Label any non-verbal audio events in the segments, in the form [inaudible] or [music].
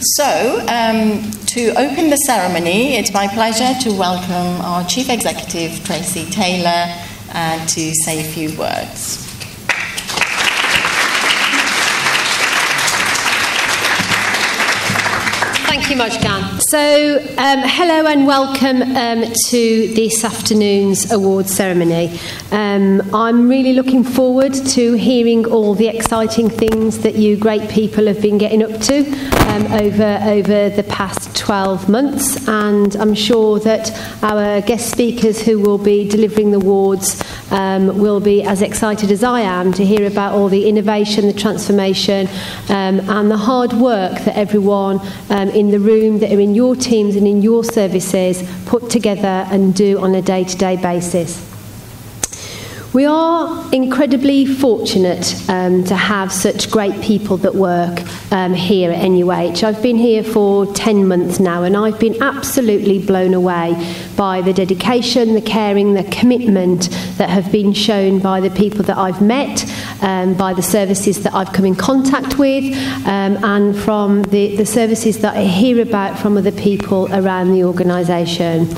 So, um, to open the ceremony, it's my pleasure to welcome our Chief Executive, Tracy Taylor, uh, to say a few words. Thank you much, Gan. So, um, hello and welcome um, to this afternoon's awards ceremony. Um, I'm really looking forward to hearing all the exciting things that you great people have been getting up to um, over over the past 12 months, and I'm sure that our guest speakers who will be delivering the awards um, will be as excited as I am to hear about all the innovation, the transformation, um, and the hard work that everyone in the room, that are in your teams and in your services, put together and do on a day to day basis. We are incredibly fortunate um, to have such great people that work um, here at NUH. I've been here for 10 months now and I've been absolutely blown away by the dedication, the caring, the commitment that have been shown by the people that I've met, um, by the services that I've come in contact with, um, and from the, the services that I hear about from other people around the organisation.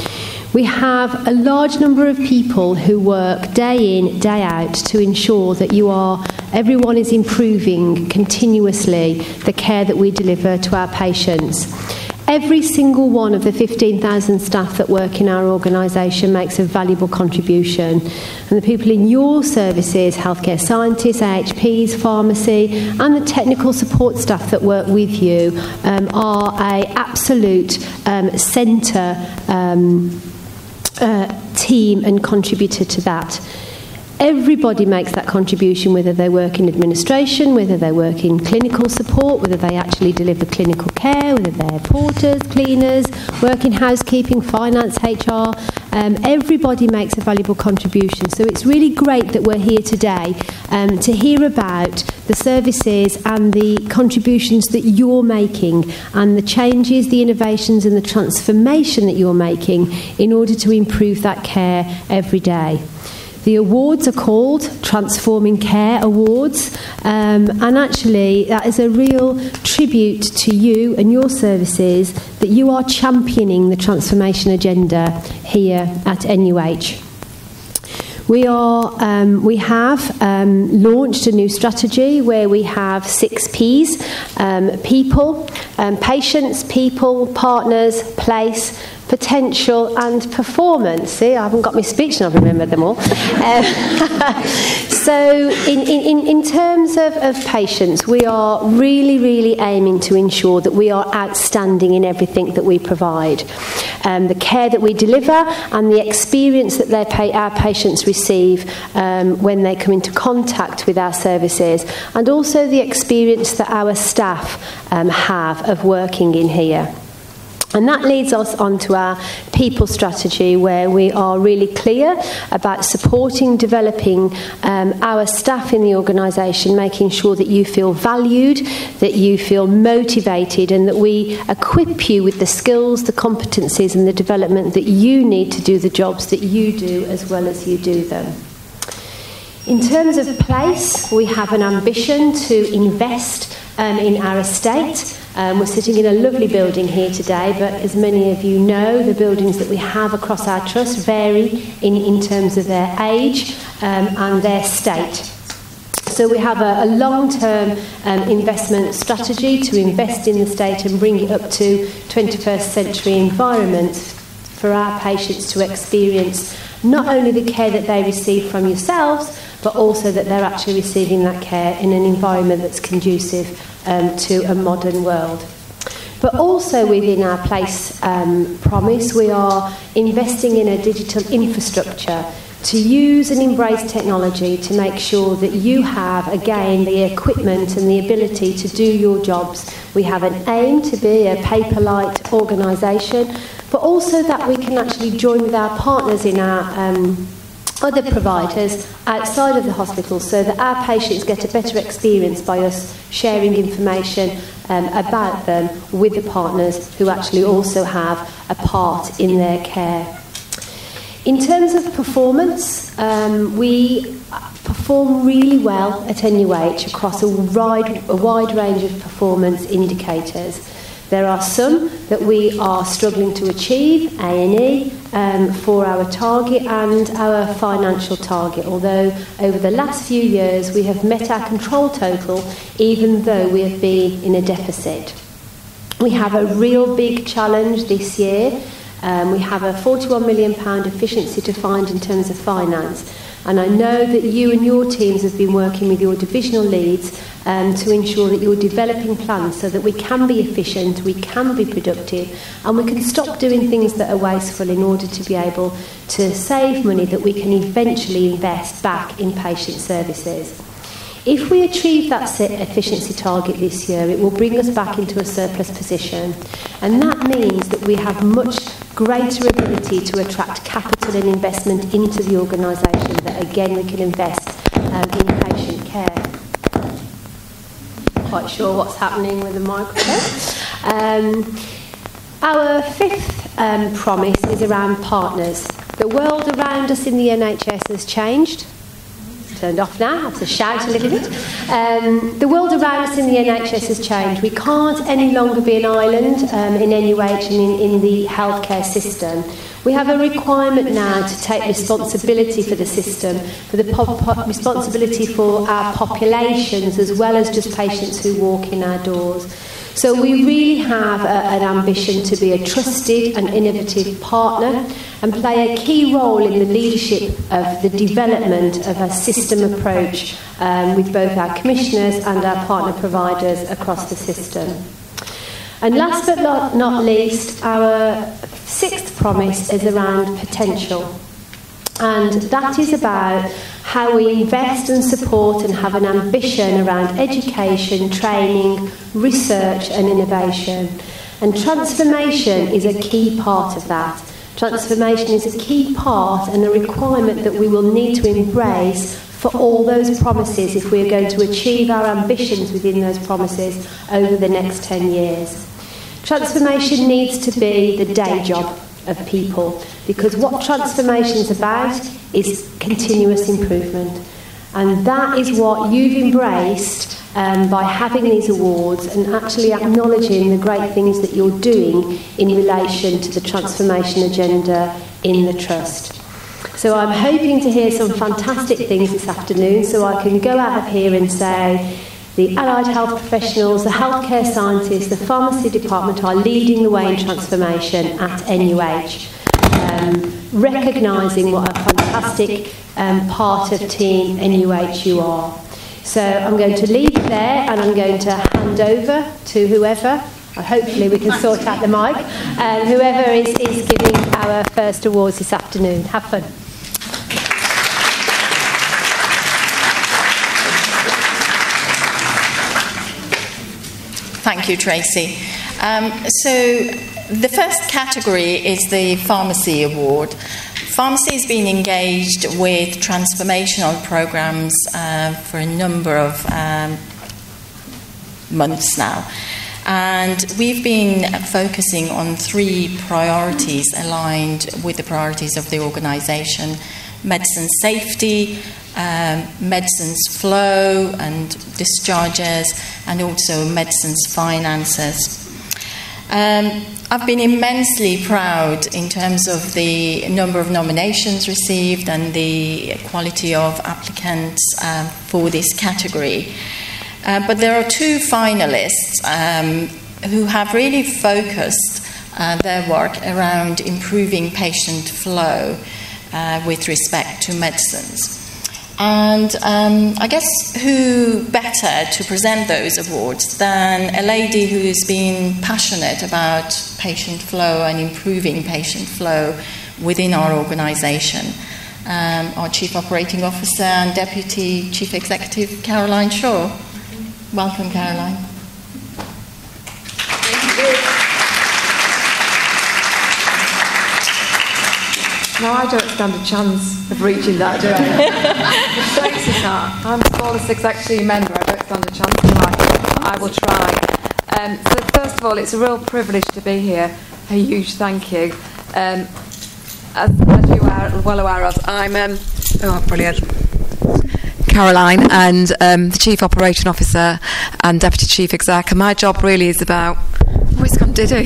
We have a large number of people who work day in, day out to ensure that you are, everyone is improving continuously the care that we deliver to our patients. Every single one of the 15,000 staff that work in our organisation makes a valuable contribution. And the people in your services, healthcare scientists, AHPs, pharmacy, and the technical support staff that work with you um, are a absolute um, centre um, uh, team and contributor to that. Everybody makes that contribution, whether they work in administration, whether they work in clinical support, whether they actually deliver clinical care, whether they're porters, cleaners, work in housekeeping, finance, HR. Um, everybody makes a valuable contribution. So it's really great that we're here today um, to hear about the services and the contributions that you're making and the changes, the innovations, and the transformation that you're making in order to improve that care every day. The awards are called Transforming Care Awards, um, and actually, that is a real tribute to you and your services that you are championing the transformation agenda here at NUH. We are um, we have um, launched a new strategy where we have six P's: um, people, um, patients, people, partners, place, potential and performance. See, I haven't got my speech and I've remembered them all. Uh, [laughs] so, in, in, in terms of, of patients, we are really, really aiming to ensure that we are outstanding in everything that we provide. Um, the care that we deliver and the experience that our patients receive um, when they come into contact with our services, and also the experience that our staff um, have of working in here. And that leads us on to our people strategy, where we are really clear about supporting, developing um, our staff in the organisation, making sure that you feel valued, that you feel motivated, and that we equip you with the skills, the competencies, and the development that you need to do the jobs that you do as well as you do them. In terms of place, we have an ambition to invest um, in our estate. Um, we're sitting in a lovely building here today, but as many of you know, the buildings that we have across our trust vary in, in terms of their age um, and their state. So we have a, a long-term um, investment strategy to invest in the state and bring it up to 21st century environments for our patients to experience not only the care that they receive from yourselves, but also that they're actually receiving that care in an environment that's conducive um, to a modern world. But also within our place um, promise, we are investing in a digital infrastructure to use and embrace technology to make sure that you have, again, the equipment and the ability to do your jobs. We have an aim to be a paper light organisation, but also that we can actually join with our partners in our um, other providers outside of the hospital so that our patients get a better experience by us sharing information um, about them with the partners who actually also have a part in their care. In terms of performance, um, we perform really well at NUH across a wide, a wide range of performance indicators. There are some that we are struggling to achieve, A&E, um, for our target and our financial target, although over the last few years we have met our control total even though we have been in a deficit. We have a real big challenge this year. Um, we have a £41 million efficiency to find in terms of finance. And I know that you and your teams have been working with your divisional leads um, to ensure that you're developing plans so that we can be efficient, we can be productive, and we can stop doing things that are wasteful in order to be able to save money that we can eventually invest back in patient services. If we achieve that efficiency target this year, it will bring us back into a surplus position. And that means that we have much greater ability to attract capital and investment into the organisation that again we can invest um, in patient care. Quite sure what's happening with the microphone. Um, our fifth um, promise is around partners. The world around us in the NHS has changed. Turned off now. I have to shout a little bit. Um, the world around us in the NHS has changed. We can't any longer be an island um, in NUH and in, in the healthcare system. We have a requirement now to take responsibility for the system, for the po- po- responsibility for our populations as well as just patients who walk in our doors. So we really have a, an ambition to be a trusted and innovative partner and play a key role in the leadership of the development of a system approach um, with both our commissioners and our partner providers across the system. And last but not, not least, our sixth promise is around potential. And that is about how we invest and support and have an ambition around education, training, research, and innovation. And transformation is a key part of that. Transformation is a key part and a requirement that we will need to embrace for all those promises if we're going to achieve our ambitions within those promises over the next 10 years. Transformation needs to be the day job of people because what transformation is about is continuous improvement. And that is what you've embraced um, by having these awards and actually acknowledging the great things that you're doing in relation to the transformation agenda in the Trust. So I'm hoping to hear some fantastic things this afternoon so I can go out of here and say, the allied health professionals, the healthcare scientists, the pharmacy department are leading the way in transformation at NUH. Um, recognising what a fantastic um, part of Team NUH you are. So I'm going to leave there and I'm going to hand over to whoever, hopefully we can sort out the mic, um, whoever is, is giving our first awards this afternoon. Have fun. Thank you, Tracy. Um, so, the first category is the Pharmacy Award. Pharmacy has been engaged with transformational programs uh, for a number of um, months now. And we've been focusing on three priorities aligned with the priorities of the organisation medicine safety, um, medicines flow and discharges, and also medicines finances. Um, I've been immensely proud in terms of the number of nominations received and the quality of applicants uh, for this category. Uh, but there are two finalists um, who have really focused uh, their work around improving patient flow uh, with respect to medicines. And um, I guess who better to present those awards than a lady who's been passionate about patient flow and improving patient flow within our organisation. Um, our Chief Operating Officer and Deputy Chief Executive, Caroline Shaw. Welcome, Caroline. No, I don't stand a chance of reaching that, do [laughs] I? I'm the smallest executive member. I don't stand a chance of that. I will try. Um, so, first of all, it's a real privilege to be here. A huge thank you. Um, as, as, you are well aware of, I'm. Um, oh, brilliant. Caroline, and um, the Chief Operating Officer and Deputy Chief Exec. And my job really is about Whisk on Diddy.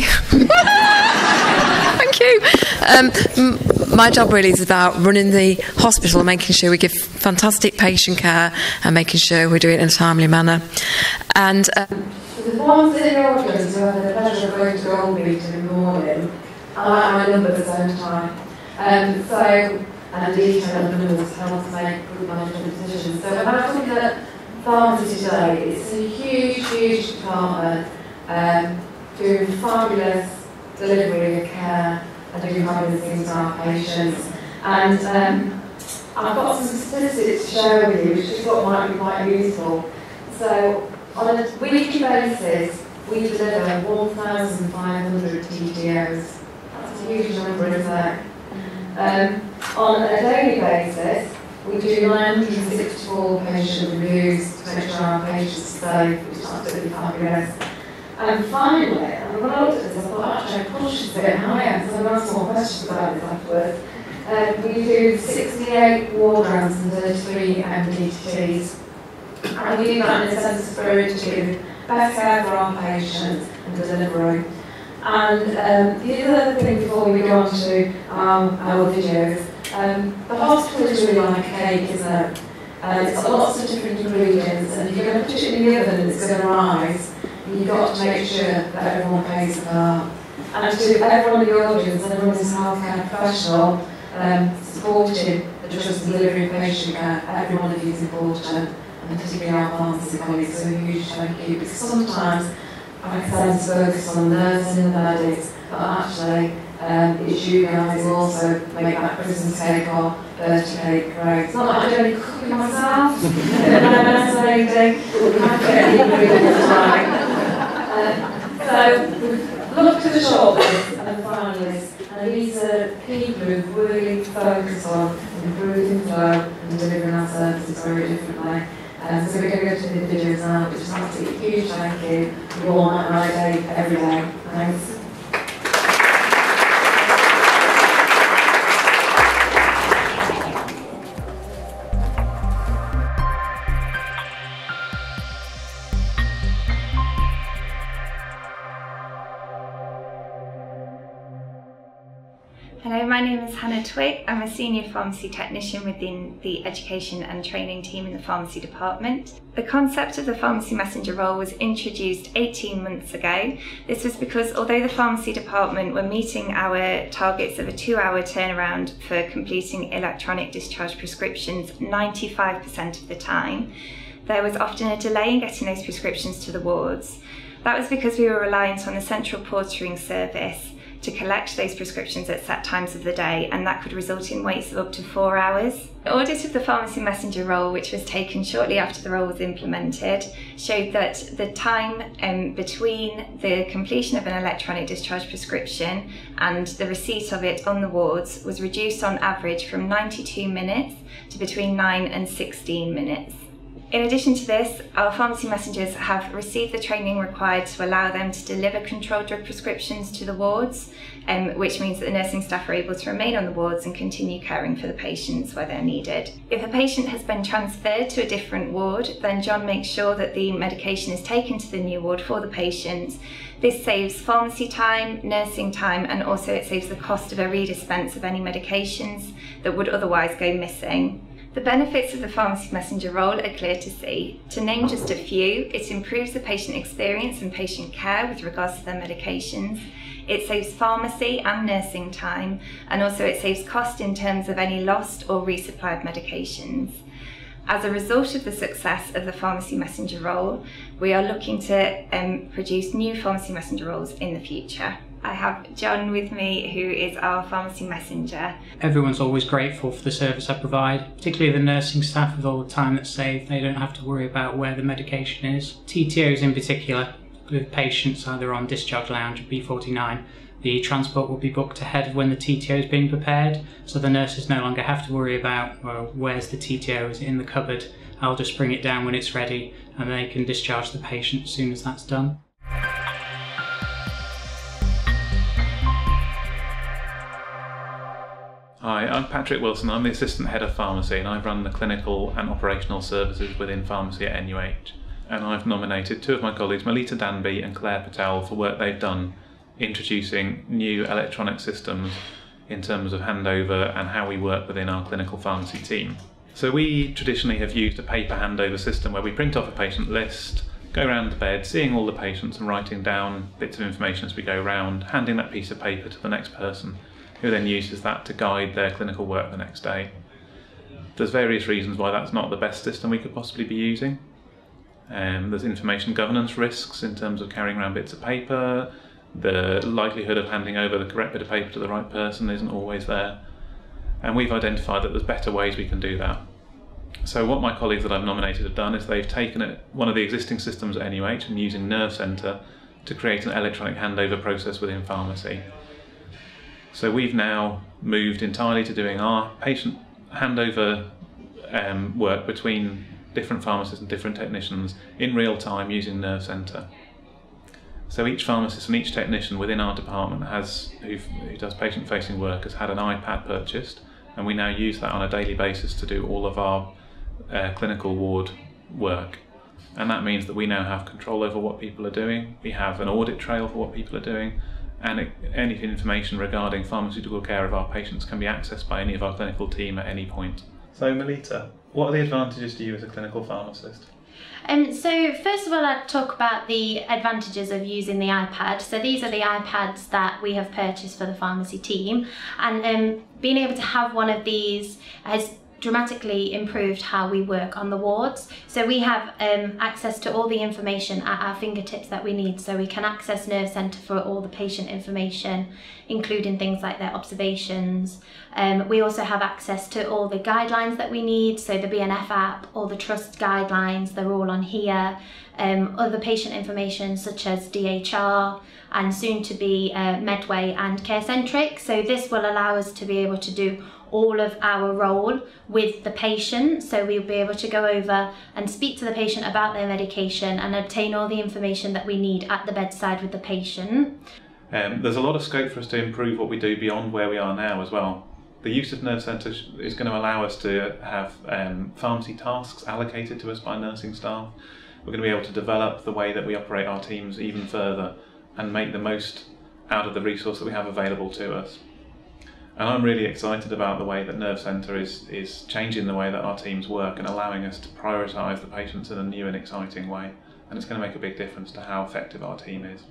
Thank you. Um, my job really is about running the hospital, and making sure we give fantastic patient care and making sure we do it in a timely manner. And for the ones in the audience who have the pleasure of going to Goldbeaton in the morning, I like my numbers at the same time. Um, so, and detail of numbers helps make good management decisions. So when I look at pharmacy today, it's a huge, huge department um, doing fabulous delivery of care doing fabulous things for our patients. And um, I've got some statistics to share with you, which is what might be quite useful. So on a weekly basis, we deliver 1,500 TTOs. That's a huge number, isn't it? Um, on a daily basis, we do 964 patient reviews to make sure our patients are safe, which is absolutely fabulous. And finally, I looked at this, I thought actually I pushed a bit higher, so I'm going to ask more questions about this afterwards. Um, we do 68 ward rounds and 33 MDTs. And we do that in a sense of spirit to best care for our patients and delivery. And um, the other thing before we go on to um, our videos, um, the hospital is really like a cake, isn't it? Uh, it's got lots of different ingredients, and if you're going to put it in the oven it's going to rise, you've got to make sure that everyone pays a part. And to everyone in the audience and everyone who's a healthcare professional, um, supporting the trust and delivery of patient care, every one of you is important, and particularly our pharmacy colleagues, so a huge thank you, because sometimes I to focus on nurses and medics, but actually um, it's you guys also make that Christmas cake or birthday cake great. It's not like I do any cooking myself, [laughs] I'm a nice lady, I get. So look to the shortlist and finalists, and these are people who really focus on improving flow and delivering our services very differently. Um, so we're going to go to the individuals now, which is absolutely huge thank you. You all might day every day. Thanks. Name is Hannah Twig. I'm a senior pharmacy technician within the education and training team in the pharmacy department. The concept of the pharmacy messenger role was introduced 18 months ago. This was because although the pharmacy department were meeting our targets of a two hour turnaround for completing electronic discharge prescriptions 95% of the time, there was often a delay in getting those prescriptions to the wards. That was because we were reliant on the central portering service to collect those prescriptions at set times of the day, and that could result in waits of up to four hours. The audit of the pharmacy messenger role, which was taken shortly after the role was implemented, showed that the time um, between the completion of an electronic discharge prescription and the receipt of it on the wards was reduced on average from 92 minutes to between 9 and 16 minutes. In addition to this, our pharmacy messengers have received the training required to allow them to deliver controlled drug prescriptions to the wards, um, which means that the nursing staff are able to remain on the wards and continue caring for the patients where they're needed. If a patient has been transferred to a different ward, then John makes sure that the medication is taken to the new ward for the patient. This saves pharmacy time, nursing time, and also it saves the cost of a redispense of any medications that would otherwise go missing. The benefits of the pharmacy messenger role are clear to see. To name just a few, it improves the patient experience and patient care with regards to their medications. It saves pharmacy and nursing time, and also it saves cost in terms of any lost or resupplied medications. As a result of the success of the pharmacy messenger role, we are looking to um, produce new pharmacy messenger roles in the future. I have John with me, who is our pharmacy messenger. Everyone's always grateful for the service I provide, particularly the nursing staff with all the time that's saved. They don't have to worry about where the medication is. TTOs in particular, with patients either on discharge lounge or B49, the transport will be booked ahead of when the TTO is being prepared, so the nurses no longer have to worry about well, where's the TTO, is in the cupboard? I'll just bring it down when it's ready, and they can discharge the patient as soon as that's done. Hi, I'm Patrick Wilson. I'm the Assistant Head of Pharmacy and I run the clinical and operational services within pharmacy at NUH. and I've nominated two of my colleagues, Melita Danby and Claire Patel, for work they've done introducing new electronic systems in terms of handover and how we work within our clinical pharmacy team. So we traditionally have used a paper handover system where we print off a patient list, go around the bed, seeing all the patients and writing down bits of information as we go around, handing that piece of paper to the next person, who then uses that to guide their clinical work the next day. There's various reasons why that's not the best system we could possibly be using. Um, there's information governance risks in terms of carrying around bits of paper. The likelihood of handing over the correct bit of paper to the right person isn't always there. And we've identified that there's better ways we can do that. So what my colleagues that I've nominated have done is they've taken it, one of the existing systems at NUH and using Nerve Centre to create an electronic handover process within pharmacy. So we've now moved entirely to doing our patient handover um, work between different pharmacists and different technicians in real time using Nerve Centre. So each pharmacist and each technician within our department has who does patient facing work has had an iPad purchased and we now use that on a daily basis to do all of our uh, clinical ward work. And that means that we now have control over what people are doing, we have an audit trail for what people are doing, and any information regarding pharmaceutical care of our patients can be accessed by any of our clinical team at any point. So, Melita, what are the advantages to you as a clinical pharmacist? Um, so first of all, I'd talk about the advantages of using the iPad. So these are the iPads that we have purchased for the pharmacy team, and um, being able to have one of these has dramatically improved how we work on the wards. So we have um, access to all the information at our fingertips that we need. So we can access Nervecentre for all the patient information, including things like their observations. Um, we also have access to all the guidelines that we need. So the BNF app, all the trust guidelines, they're all on here. Um, other patient information such as DHR, and soon to be uh, Medway and CareCentrix. So this will allow us to be able to do all of our role with the patient. So we'll be able to go over and speak to the patient about their medication and obtain all the information that we need at the bedside with the patient. Um, there's a lot of scope for us to improve what we do beyond where we are now as well. The use of Nervecentre is going to allow us to have um, pharmacy tasks allocated to us by nursing staff. We're going to be able to develop the way that we operate our teams even further and make the most out of the resource that we have available to us. And I'm really excited about the way that Nervecentre is, is changing the way that our teams work and allowing us to prioritise the patients in a new and exciting way. And it's going to make a big difference to how effective our team is.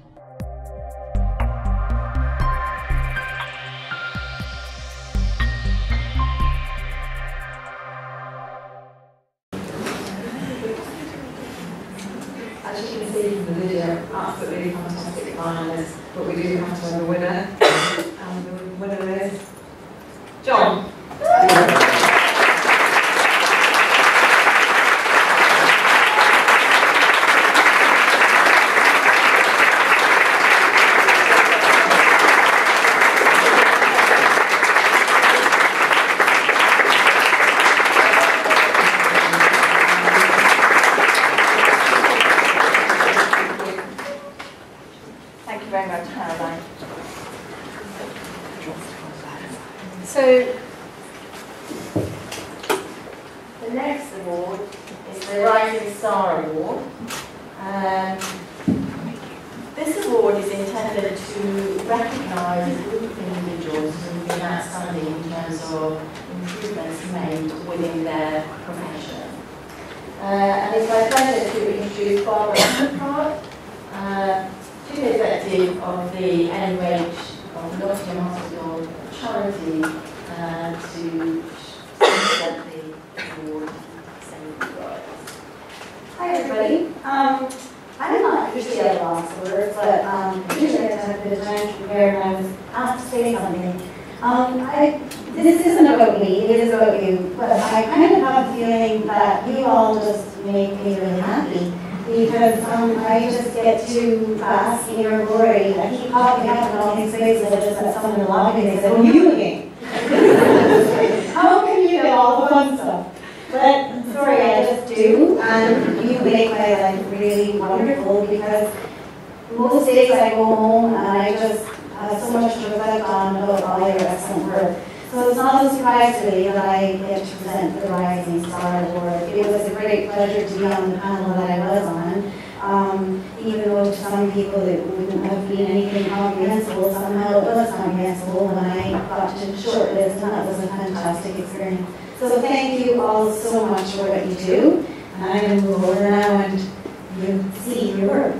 Days I go home and I just have so much to reflect on about all your excellent work. So it's not a surprise to me that I get to present the Rising Star Award. It was a great pleasure to be on the panel that I was on, Um, even though to some people it wouldn't have been anything comprehensible, somehow it was comprehensible when I got to shortlist, and that was a fantastic experience. So thank you all so much for what you do. I'm going to move over now and you see your work.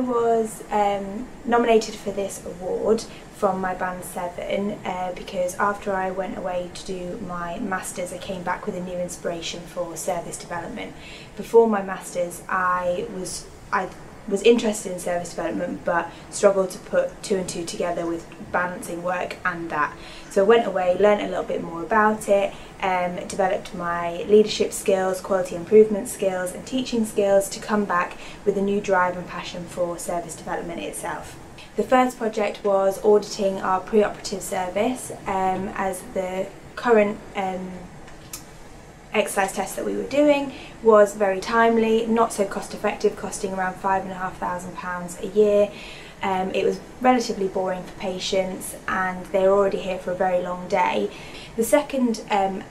I was um, nominated for this award from my band 7 uh, because after I went away to do my masters I came back with a new inspiration for service development. Before my masters I was I was interested in service development but struggled to put two and two together with balancing work and that. So I went away, learnt a little bit more about it, um, developed my leadership skills, quality improvement skills and teaching skills to come back with a new drive and passion for service development itself. The first project was auditing our pre-operative service um, as the current um, exercise test that we were doing was very timely, not so cost effective, costing around £5,500 a year. Um, it was relatively boring for patients and they were already here for a very long day. The second um,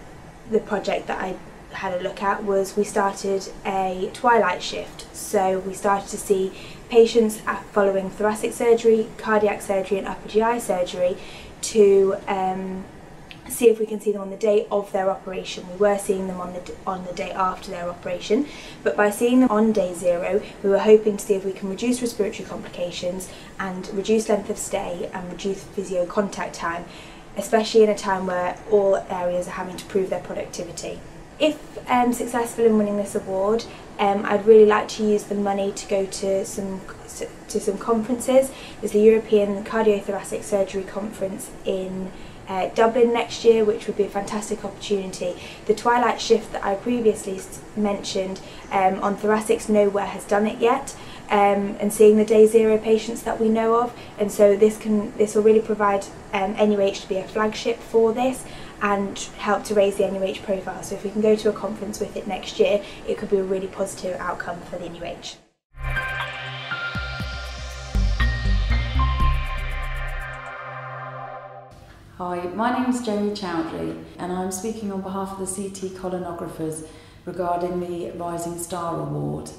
the project that I had a look at was we started a twilight shift. So we started to see patients following thoracic surgery, cardiac surgery and upper GI surgery to um, see if we can see them on the day of their operation. We were seeing them on the on the day after their operation, but by seeing them on day zero, we were hoping to see if we can reduce respiratory complications and reduce length of stay and reduce physio contact time, especially in a time where all areas are having to prove their productivity. If um, successful in winning this award, um, I'd really like to use the money to go to some to some conferences. There's the European Cardiothoracic Surgery Conference in uh, Dublin next year, which would be a fantastic opportunity. The twilight shift that I previously mentioned um, on thoracics, nowhere has done it yet. Um, and seeing the day zero patients that we know of, and so this can this will really provide um, NUH to be a flagship for this and help to raise the NUH profile. So if we can go to a conference with it next year, it could be a really positive outcome for the NUH. Hi, my name is Jamie Chowdhury and I'm speaking on behalf of the CT colonographers regarding the Rising Star Award.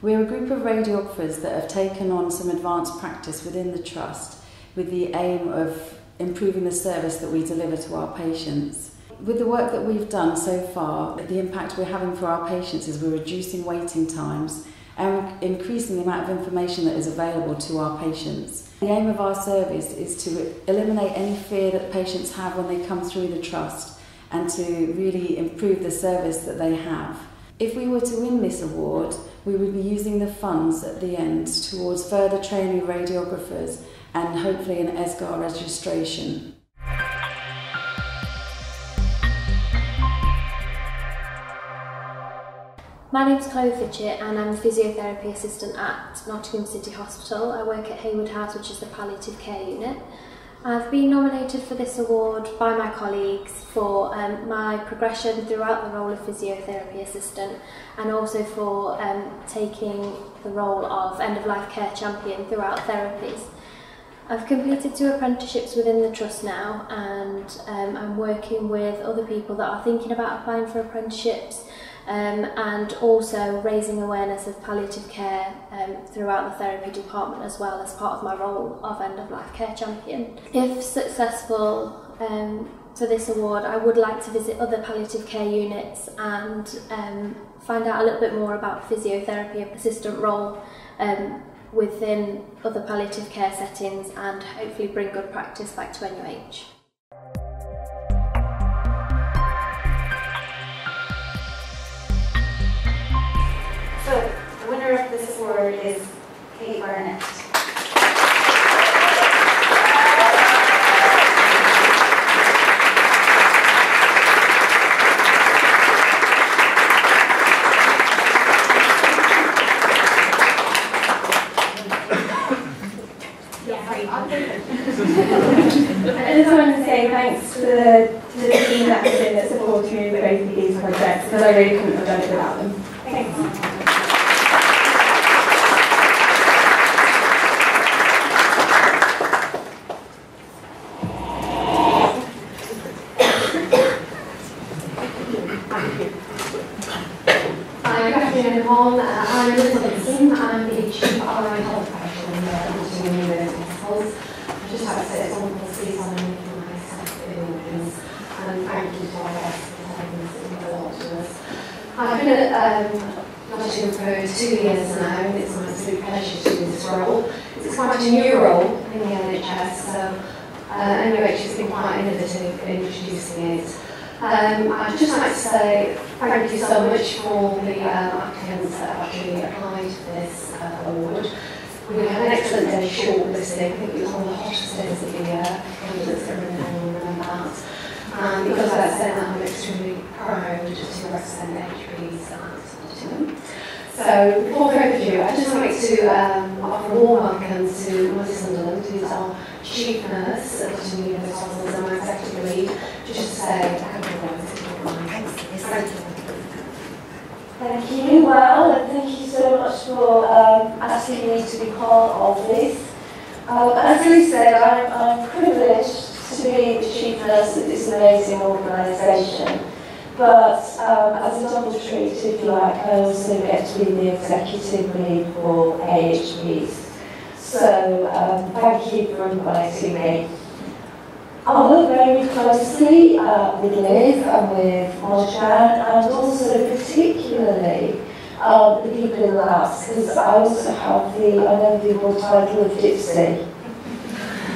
We're a group of radiographers that have taken on some advanced practice within the Trust with the aim of improving the service that we deliver to our patients. With the work that we've done so far, the impact we're having for our patients is we're reducing waiting times and increasing the amount of information that is available to our patients. The aim of our service is to eliminate any fear that patients have when they come through the trust and to really improve the service that they have. If we were to win this award, we would be using the funds at the end towards further training radiographers and hopefully an ESGAR registration. My name is Chloe Fitchett and I'm a physiotherapy assistant at Nottingham City Hospital. I work at Hayward House, which is the palliative care unit. I've been nominated for this award by my colleagues for um, my progression throughout the role of physiotherapy assistant and also for um, taking the role of end-of-life care champion throughout therapies. I've completed two apprenticeships within the Trust now and um, I'm working with other people that are thinking about applying for apprenticeships um, and also raising awareness of palliative care um, throughout the therapy department as well as part of my role of end-of-life care champion. If successful um, for this award, I would like to visit other palliative care units and um, find out a little bit more about physiotherapy assistant role um, within other palliative care settings and hopefully bring good practice back to NUH. Award is Kate Barnett. I just wanted to say thanks to the, to the team that has been supporting me with both of these projects because I really couldn't have done it without them. Thanks. I've been at um, Nottingham for two years now, and it's my absolute pleasure to do this role. It's quite a new role in the NHS, so uh, NUH has been quite innovative in introducing it. Um, I'd just like to say thank you so much for the um, applicants that have actually applied for this uh, award. We had an excellent day shortlisting. I think it was one of the hottest days of the year. Candidates that will remember that. And because of that said, I'm extremely proud to represent HPs at Nottingham. So before further ado, I'd just like to um, offer a warm welcome to Mandie Sunderland, who's our chief nurse at Nottingham University Hospital and my executive lead, just to say a couple of words if you don't mind. Thank you. Thank you. Well, and thank you so much for um, asking me to be part of this. Um, as Lee said, I'm, I'm privileged to be the chief nurse at this amazing organisation. But um, as a double treat, if you like, I also get to be the executive lead for AHPs. So um, thank you for inviting me. I work very closely uh, with Liz and with Marjan and also particularly um, the people in the labs because I also have the unenviable title of DIPC.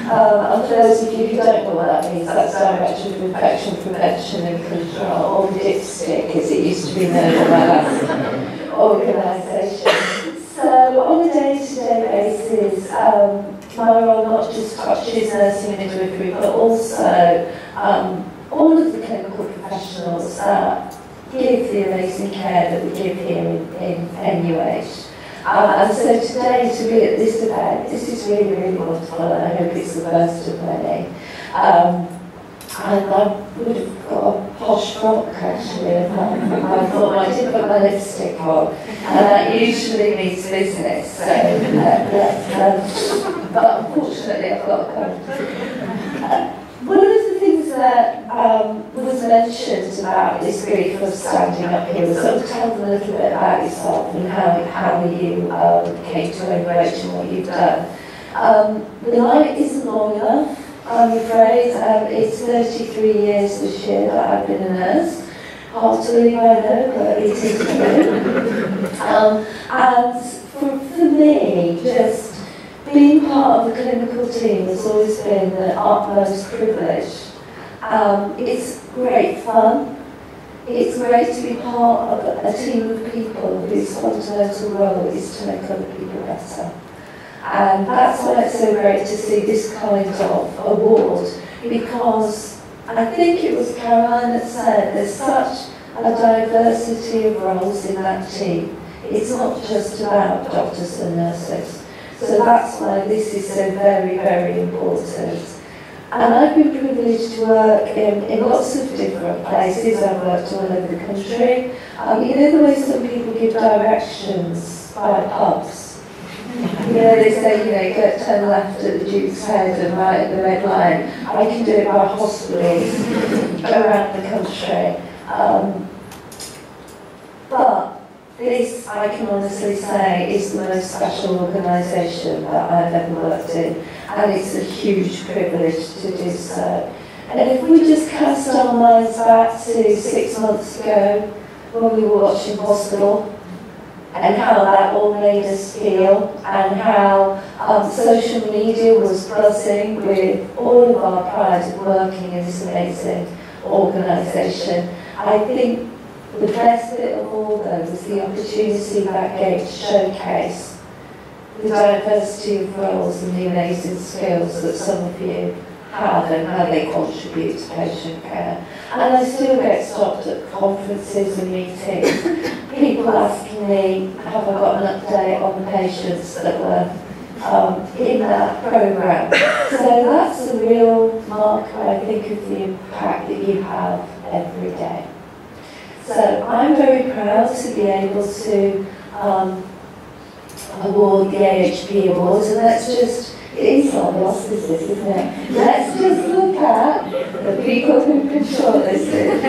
Um, and for those of you who don't know what that means, that's Director of Infection Prevention and Control, or DIPSTIC as it used to be known that [laughs] organisation. So on a day-to-day basis, um, my role not just touches nursing midwifery, but also um, all of the clinical professionals that give the amazing care that we give here in, in NUH. Um, so today to be at this event, this is really, really wonderful and I hope it's the first of many. Um, and I would have got a posh frock actually, and I, I thought I did put my lipstick on, and that usually means business, so, uh, um, but unfortunately I've got a coat. [laughs] Uh, one of that um, was mentioned about this grief of standing up here of tell them a little bit about yourself and how, how you um, came to NUH and what you've done. Um, the night isn't long enough, I'm afraid. Um, it's 33 years this year that I've been a nurse. Hard to believe I know, but it is true. um, and for, for me, just being part of the clinical team has always been the utmost privilege. Um, it's great fun. It's great to be part of a, team of people whose fundamental role is to make other people better. And that's why it's so great to see this kind of award because I think it was Caroline that said there's such a diversity of roles in that team. It's not just about doctors and nurses. So that's why this is so very, very important. And I've been privileged to work in, in lots of different places. I've worked all over the country. Um, you know the way some people give directions by pubs? You know, they say, you know, go turn left at the Duke's Head and right at the Red Lion. I can do it by hospitals around the country. Um, but this, I can honestly say, is the most special organisation that I've ever worked in, and it's a huge privilege to do so. And if we just cast our minds back to six months ago, when we were watching Hospital, and how that all made us feel, and how um, social media was buzzing with all of our pride of working in this amazing organisation, I think the best bit of all though was the opportunity that gave to showcase the diversity of roles and the amazing skills that some of you have and how they contribute to patient care. And I still get stopped at conferences and meetings, people asking me, have I got an update on the patients that were um, in that programme. So that's a real marker, I think, of the impact that you have every day. So I'm very proud to be able to um, award the AHP Awards, and let's just, like Oscars, this, isn't it? Let's just look at the people who've been shortlisted.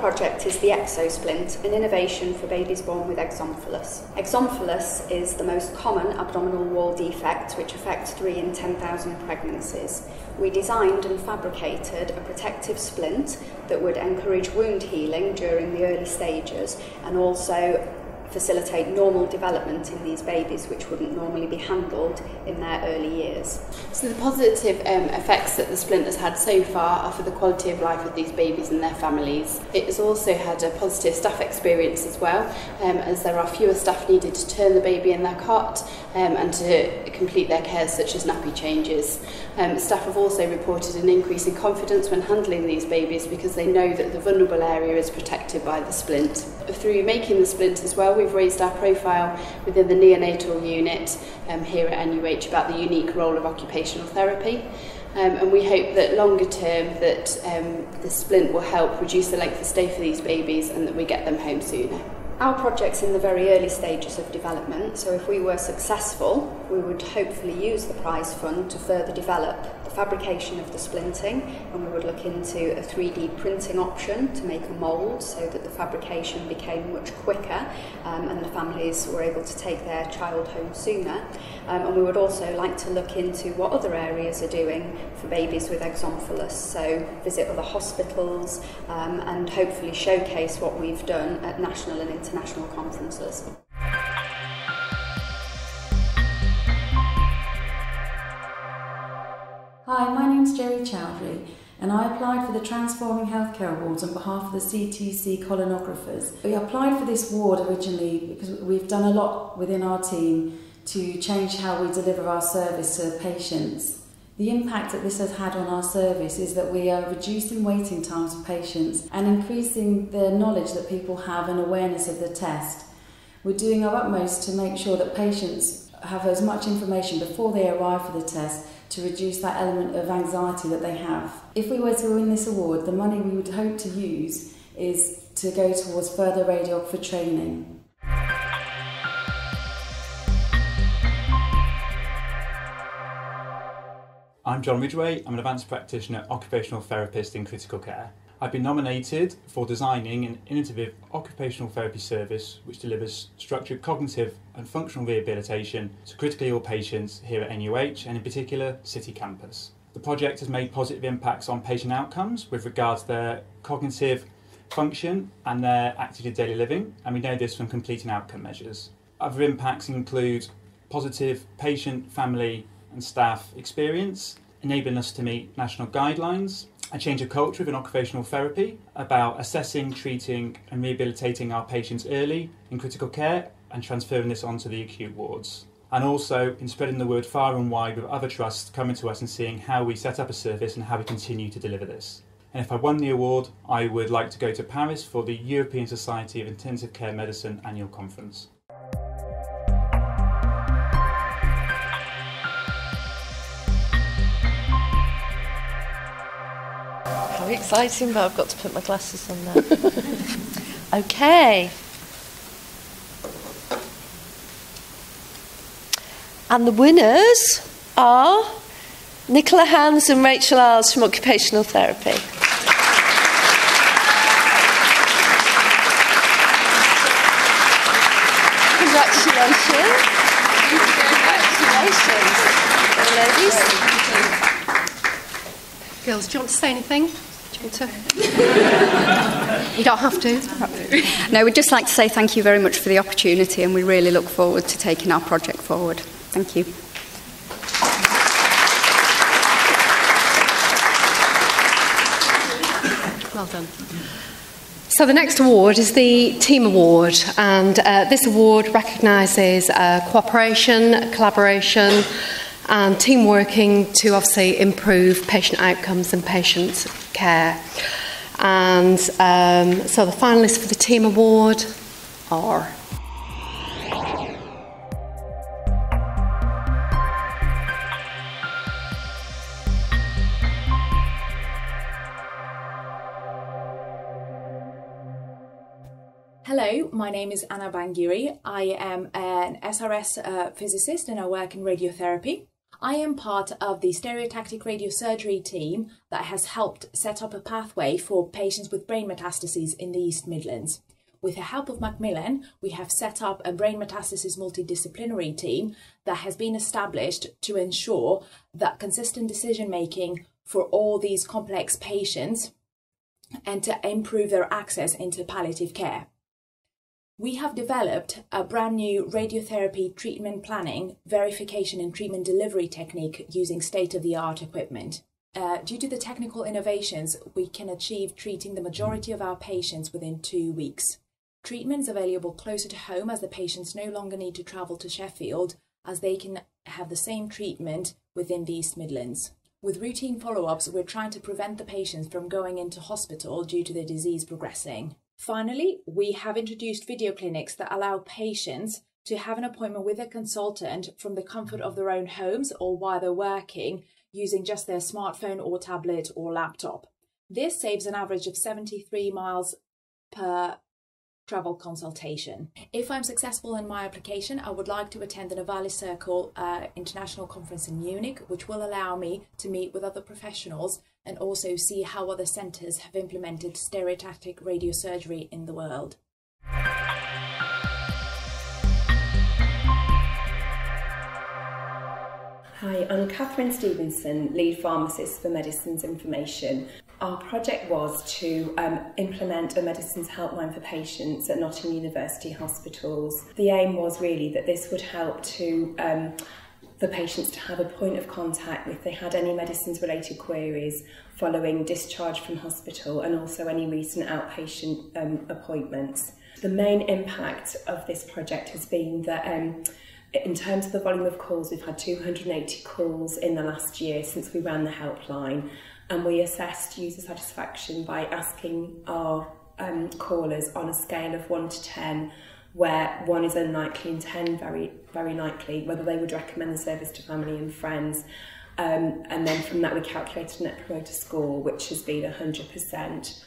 Project is the Exosplint, an innovation for babies born with exomphalus. Exomphalus is the most common abdominal wall defect which affects 3 in 10,000 pregnancies. We designed and fabricated a protective splint that would encourage wound healing during the early stages and also facilitate normal development in these babies which wouldn't normally be handled in their early years. So the positive um, effects that the splint has had so far are for the quality of life of these babies and their families. It has also had a positive staff experience as well um, as there are fewer staff needed to turn the baby in their cot um, and to complete their cares such as nappy changes. Um, staff have also reported an increase in confidence when handling these babies because they know that the vulnerable area is protected by the splint. Through making the splint as well, we've raised our profile within the neonatal unit um, here at NUH about the unique role of occupational therapy. Um, and we hope that longer term that um, the splint will help reduce the length of stay for these babies and that we get them home sooner. Our project's in the very early stages of development, so if we were successful, we would hopefully use the prize fund to further develop fabrication of the splinting and we would look into a 3D printing option to make a mould so that the fabrication became much quicker um, and the families were able to take their child home sooner. Um, and we would also like to look into what other areas are doing for babies with exomphalus, so visit other hospitals um, and hopefully showcase what we've done at national and international conferences. Hi, my name's Jerry Chowdhury and I applied for the Transforming Healthcare Awards on behalf of the CTC colonographers. We applied for this award originally because we've done a lot within our team to change how we deliver our service to patients. The impact that this has had on our service is that we are reducing waiting times for patients and increasing the knowledge that people have and awareness of the test. We're doing our utmost to make sure that patients have as much information before they arrive for the test to reduce that element of anxiety that they have. If we were to win this award, the money we would hope to use is to go towards further radiographer training. I'm John Ridgway. I'm an advanced practitioner, occupational therapist in critical care. I've been nominated for designing an innovative occupational therapy service which delivers structured cognitive and functional rehabilitation to critically ill patients here at NUH and in particular City Campus. The project has made positive impacts on patient outcomes with regards to their cognitive function and their activity of daily living, and we know this from completing outcome measures. Other impacts include positive patient, family, and staff experience, enabling us to meet national guidelines, a change of culture within occupational therapy about assessing, treating, and rehabilitating our patients early in critical care and transferring this onto the acute wards. And also in spreading the word far and wide with other trusts coming to us and seeing how we set up a service and how we continue to deliver this. And if I won the award, I would like to go to Paris for the European Society of Intensive Care Medicine annual conference. Exciting, but I've got to put my glasses on now. [laughs] okay. And the winners are Nicola Hans and Rachel Isles from Occupational Therapy. Congratulations. Congratulations. Ladies. Girls, do you want to say anything? To? [laughs] you don't have to. No, we'd just like to say thank you very much for the opportunity and we really look forward to taking our project forward. Thank you. Well done. So the next award is the Team Award, and uh, this award recognises uh, cooperation, collaboration, and team working to obviously improve patient outcomes and patient care. And um, so the finalists for the team award are. Hello, my name is Anna Bangiri. I am an SRS uh, physicist and I work in radiotherapy. I am part of the stereotactic radiosurgery team that has helped set up a pathway for patients with brain metastases in the East Midlands. With the help of Macmillan, we have set up a brain metastasis multidisciplinary team that has been established to ensure that consistent decision making for all these complex patients and to improve their access into palliative care. We have developed a brand new radiotherapy treatment planning, verification, and treatment delivery technique using state of the art equipment. Uh, due to the technical innovations, we can achieve treating the majority of our patients within two weeks. Treatment is available closer to home as the patients no longer need to travel to Sheffield, as they can have the same treatment within the East Midlands. With routine follow ups, we're trying to prevent the patients from going into hospital due to the disease progressing. Finally, we have introduced video clinics that allow patients to have an appointment with a consultant from the comfort of their own homes or while they're working using just their smartphone or tablet or laptop. This saves an average of 73 miles per travel consultation. If I'm successful in my application, I would like to attend the Novalis Circle uh, International Conference in Munich, which will allow me to meet with other professionals and also see how other centres have implemented stereotactic radiosurgery in the world. Hi, I'm Catherine Stevenson, lead pharmacist for Medicines Information. Our project was to um, implement a medicines helpline for patients at Nottingham University hospitals. The aim was really that this would help to um, for patients to have a point of contact if they had any medicines related queries following discharge from hospital and also any recent outpatient um, appointments. The main impact of this project has been that um, in terms of the volume of calls, we've had 280 calls in the last year since we ran the helpline and we assessed user satisfaction by asking our um, callers on a scale of 1 to 10 where 1 is unlikely and 10 very very likely whether they would recommend the service to family and friends um, and then from that we calculated net promoter score which has been 100%.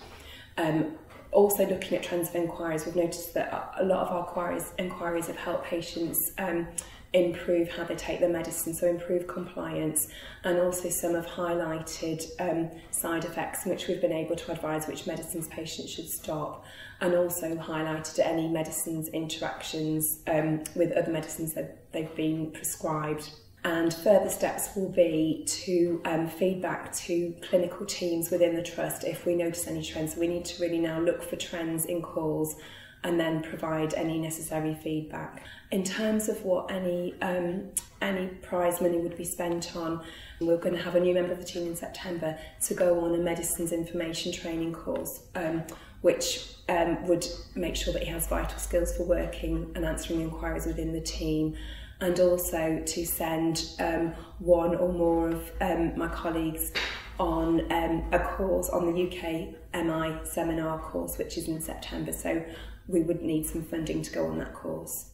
Um, also looking at trends of inquiries, we've noticed that a lot of our inquiries, inquiries have helped patients um, improve how they take their medicine, so improve compliance, and also some have highlighted um, side effects in which we've been able to advise which medicines patients should stop, and also highlighted any medicines interactions um, with other medicines that they've been prescribed. And further steps will be to um, feedback to clinical teams within the trust if we notice any trends. So we need to really now look for trends in calls and then provide any necessary feedback. In terms of what any um, any prize money would be spent on, we're going to have a new member of the team in September to go on a medicines information training course, um, which um, would make sure that he has vital skills for working and answering inquiries within the team and also to send um, one or more of um, my colleagues on um, a course on the UK MI seminar course, which is in September. So we would need some funding to go on that course.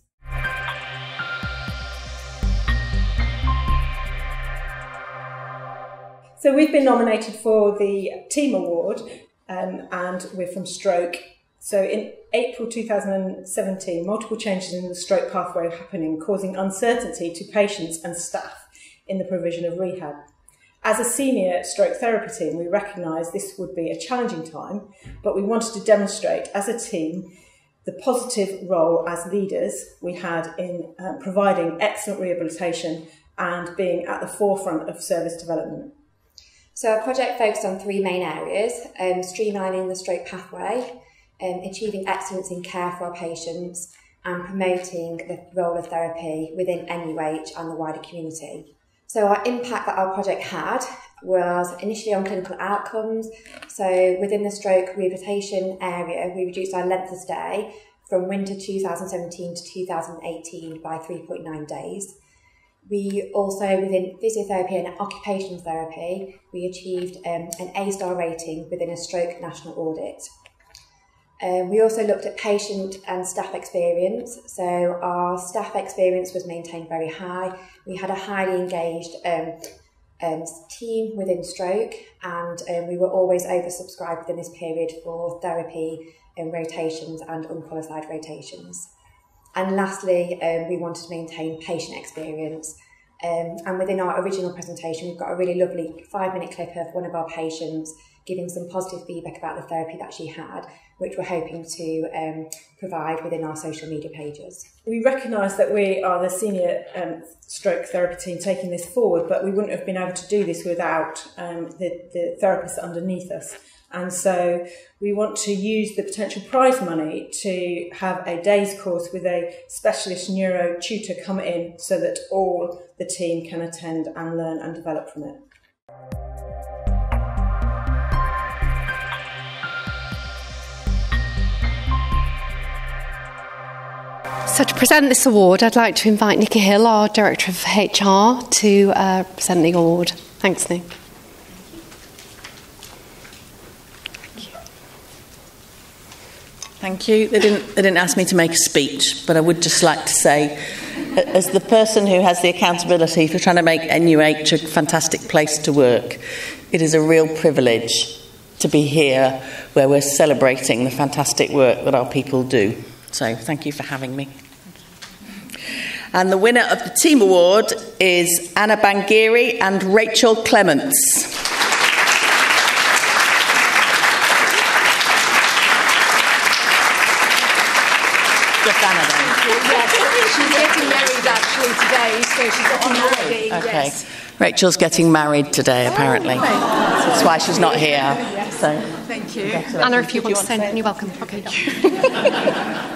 So we've been nominated for the Team Award um, and we're from Stroke. So in April 2017, multiple changes in the stroke pathway are happening, causing uncertainty to patients and staff in the provision of rehab. As a senior stroke therapy team, we recognised this would be a challenging time, but we wanted to demonstrate as a team the positive role as leaders we had in uh, providing excellent rehabilitation and being at the forefront of service development. So our project focused on three main areas, um, streamlining the stroke pathway, um, achieving excellence in care for our patients and promoting the role of therapy within NUH and the wider community. So our impact that our project had was initially on clinical outcomes. So within the stroke rehabilitation area, we reduced our length of stay from winter 2017 to 2018 by 3.9 days. We also, within physiotherapy and occupational therapy, we achieved um, an A-star rating within a stroke national audit. Um, we also looked at patient and staff experience. So our staff experience was maintained very high. We had a highly engaged um, um, team within stroke and um, we were always oversubscribed within this period for therapy and rotations and unqualified rotations. And lastly, um, we wanted to maintain patient experience Um, and within our original presentation, we've got a really lovely five minute clip of one of our patients giving some positive feedback about the therapy that she had, which we're hoping to um, provide within our social media pages. We recognise that we are the senior um, stroke therapy team taking this forward, but we wouldn't have been able to do this without um, the, the therapists underneath us. And so we want to use the potential prize money to have a day's course with a specialist neuro tutor come in so that all the team can attend and learn and develop from it. So, to present this award, I'd like to invite Nikki Hill, our Director of HR, to uh, present the award. Thanks, Nick. Thank you. They didn't, they didn't ask me to make a speech, but I would just like to say, as the person who has the accountability for trying to make NUH a fantastic place to work, it is a real privilege to be here where we're celebrating the fantastic work that our people do. So thank you for having me. And the winner of the team award is Anna Bangiri and Rachel Clements. Just Anna then. Yes, she's getting married actually today, so she's getting oh, married. Okay. Yes. Rachel's getting married today, oh, apparently. Oh, That's why she's not here. So, Thank you. Anna, if you want to send, you're welcome. Okay. [laughs]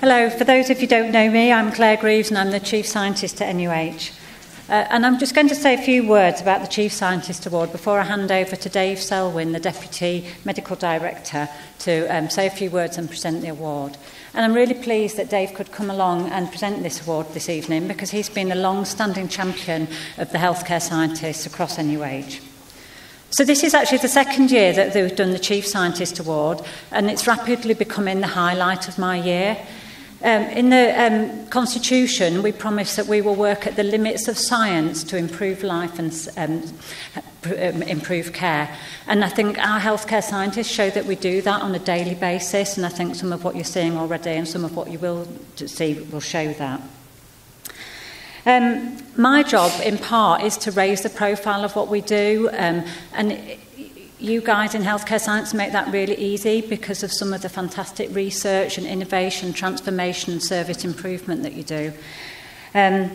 Hello, for those of you who don't know me, I'm Claire Greaves and I'm the Chief Scientist at NUH. Uh, and I'm just going to say a few words about the Chief Scientist Award before I hand over to Dave Selwyn, the Deputy Medical Director, to um, say a few words and present the award. And I'm really pleased that Dave could come along and present this award this evening because he's been a long-standing champion of the healthcare scientists across NUH. So this is actually the second year that they've done the Chief Scientist Award and it's rapidly becoming the highlight of my year. Um, in the um, Constitution, we promise that we will work at the limits of science to improve life and um, um, improve care. And I think our healthcare scientists show that we do that on a daily basis, and I think some of what you're seeing already and some of what you will see will show that. Um, my job, in part, is to raise the profile of what we do, um, and you guys in healthcare science make that really easy because of some of the fantastic research and innovation, transformation and service improvement that you do. Um,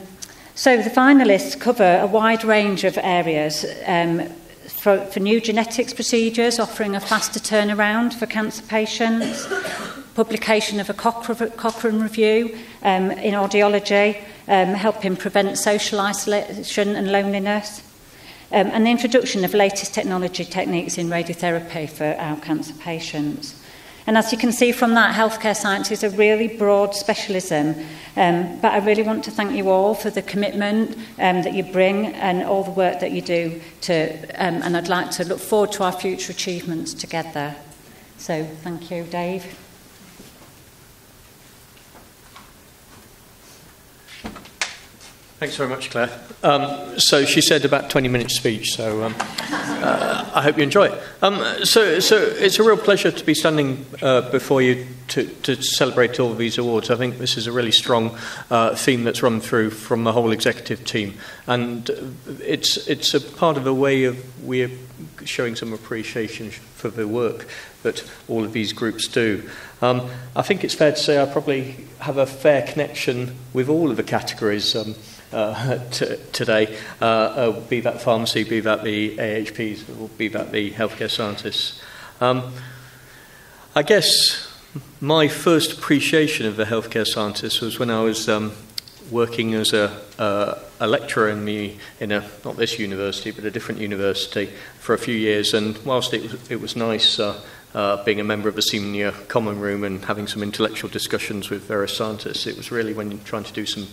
so the finalists cover a wide range of areas um, for, for new genetics procedures, offering a faster turnaround for cancer patients, publication of a Cochrane, Cochrane review um, in audiology, um, helping prevent social isolation and loneliness, um, and the introduction of latest technology techniques in radiotherapy for our cancer patients. And as you can see from that, healthcare science is a really broad specialism. Um, but I really want to thank you all for the commitment um, that you bring and all the work that you do. To, um, and I'd like to look forward to our future achievements together. So thank you, Dave. Thanks very much, Claire. Um, so she said about 20 minutes speech, so um, uh, I hope you enjoy it. Um, so, so it's a real pleasure to be standing uh, before you to, to celebrate all these awards. I think this is a really strong uh, theme that's run through from the whole executive team, and it's it's a part of a way of we're showing some appreciation for the work that all of these groups do. Um, I think it's fair to say I probably have a fair connection with all of the categories. Uh, t- today, uh, uh, be that pharmacy, be that the AHPs, or be that the healthcare scientists. Um, I guess my first appreciation of the healthcare scientists was when I was um, working as a, a lecturer in the in a not this university but a different university for a few years. And whilst it was, it was nice. Uh, uh, being a member of a senior common room and having some intellectual discussions with various scientists, it was really when you're trying to do some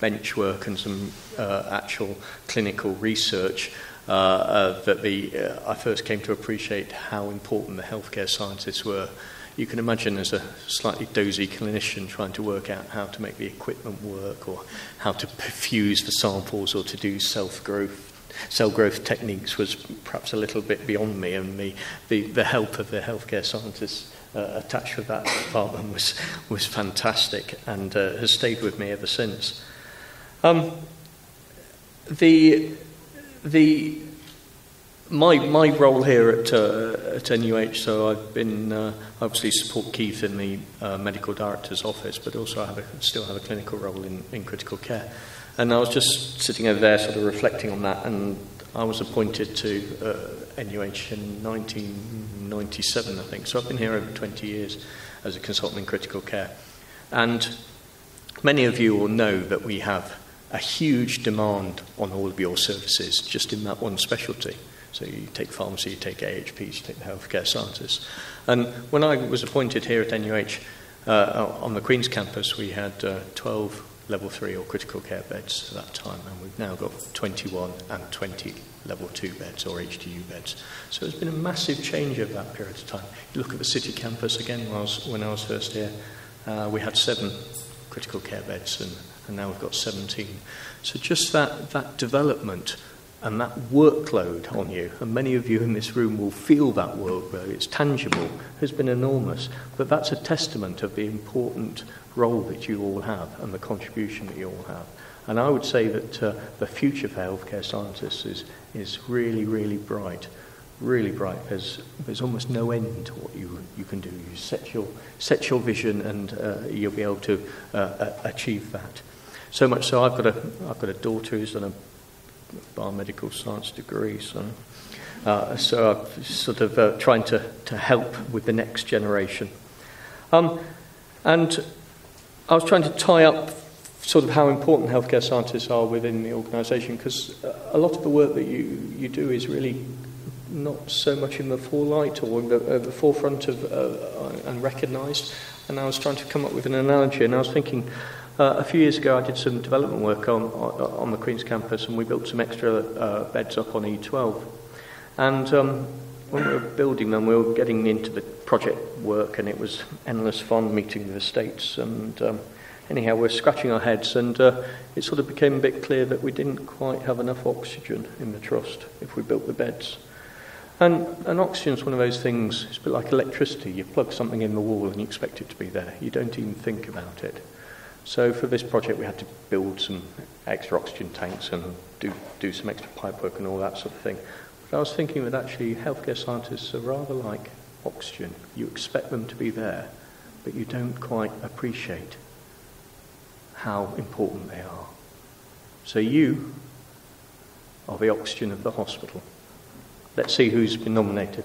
bench work and some uh, actual clinical research uh, uh, that the, uh, I first came to appreciate how important the healthcare scientists were. You can imagine as a slightly dozy clinician trying to work out how to make the equipment work or how to perfuse the samples or to do self-growth cell growth techniques was perhaps a little bit beyond me and the, the, the help of the healthcare scientists uh, attached with that department was, was fantastic and uh, has stayed with me ever since. Um, the, the, my, my role here at, uh, at NUH, so I've been, uh, obviously support Keith in the uh, medical director's office, but also I have a, still have a clinical role in, in critical care. And I was just sitting over there sort of reflecting on that, and I was appointed to uh, NUH in 1997, I think. So I've been here over 20 years as a consultant in critical care. And many of you will know that we have a huge demand on all of your services just in that one specialty. So you take pharmacy, you take AHPs, you take the healthcare scientists. And when I was appointed here at NUH uh, on the Queen's campus, we had uh, 12 level 3 or critical care beds at that time, and we've now got 21 and 20 level 2 beds or HDU beds. So there's been a massive change over that period of time. You look at the city campus again, when I was, when I was first here, uh, we had seven critical care beds, and, and now we've got 17. So just that, that development and that workload on you, and many of you in this room will feel that workload, it's tangible, has been enormous. But that's a testament of the important role that you all have and the contribution that you all have. And I would say that uh, the future for healthcare scientists is, is really, really bright. Really bright. There's, there's almost no end to what you, you can do. You set your, set your vision and uh, you'll be able to uh, achieve that. So much so, I've got a, I've got a daughter who's done a biomedical science degree. So, uh, so I'm sort of uh, trying to, to help with the next generation. Um, and I was trying to tie up sort of how important healthcare scientists are within the organisation because a lot of the work that you, you do is really not so much in the forelight or in the, uh, the forefront of uh, and recognised. And I was trying to come up with an analogy, and I was thinking uh, a few years ago, I did some development work on, on the Queen's campus, and we built some extra uh, beds up on E12. And um, when we were building them, we were getting into the project work, and it was endless fun meeting with the states. And um, anyhow, we we're scratching our heads, and uh, it sort of became a bit clear that we didn't quite have enough oxygen in the trust if we built the beds. And, and oxygen is one of those things, it's a bit like electricity. You plug something in the wall and you expect it to be there. You don't even think about it. So for this project, we had to build some extra oxygen tanks and do, do some extra pipe work and all that sort of thing. But I was thinking that actually healthcare scientists are rather like oxygen. You expect them to be there, but you don't quite appreciate how important they are. So you are the oxygen of the hospital. Let's see who's been nominated.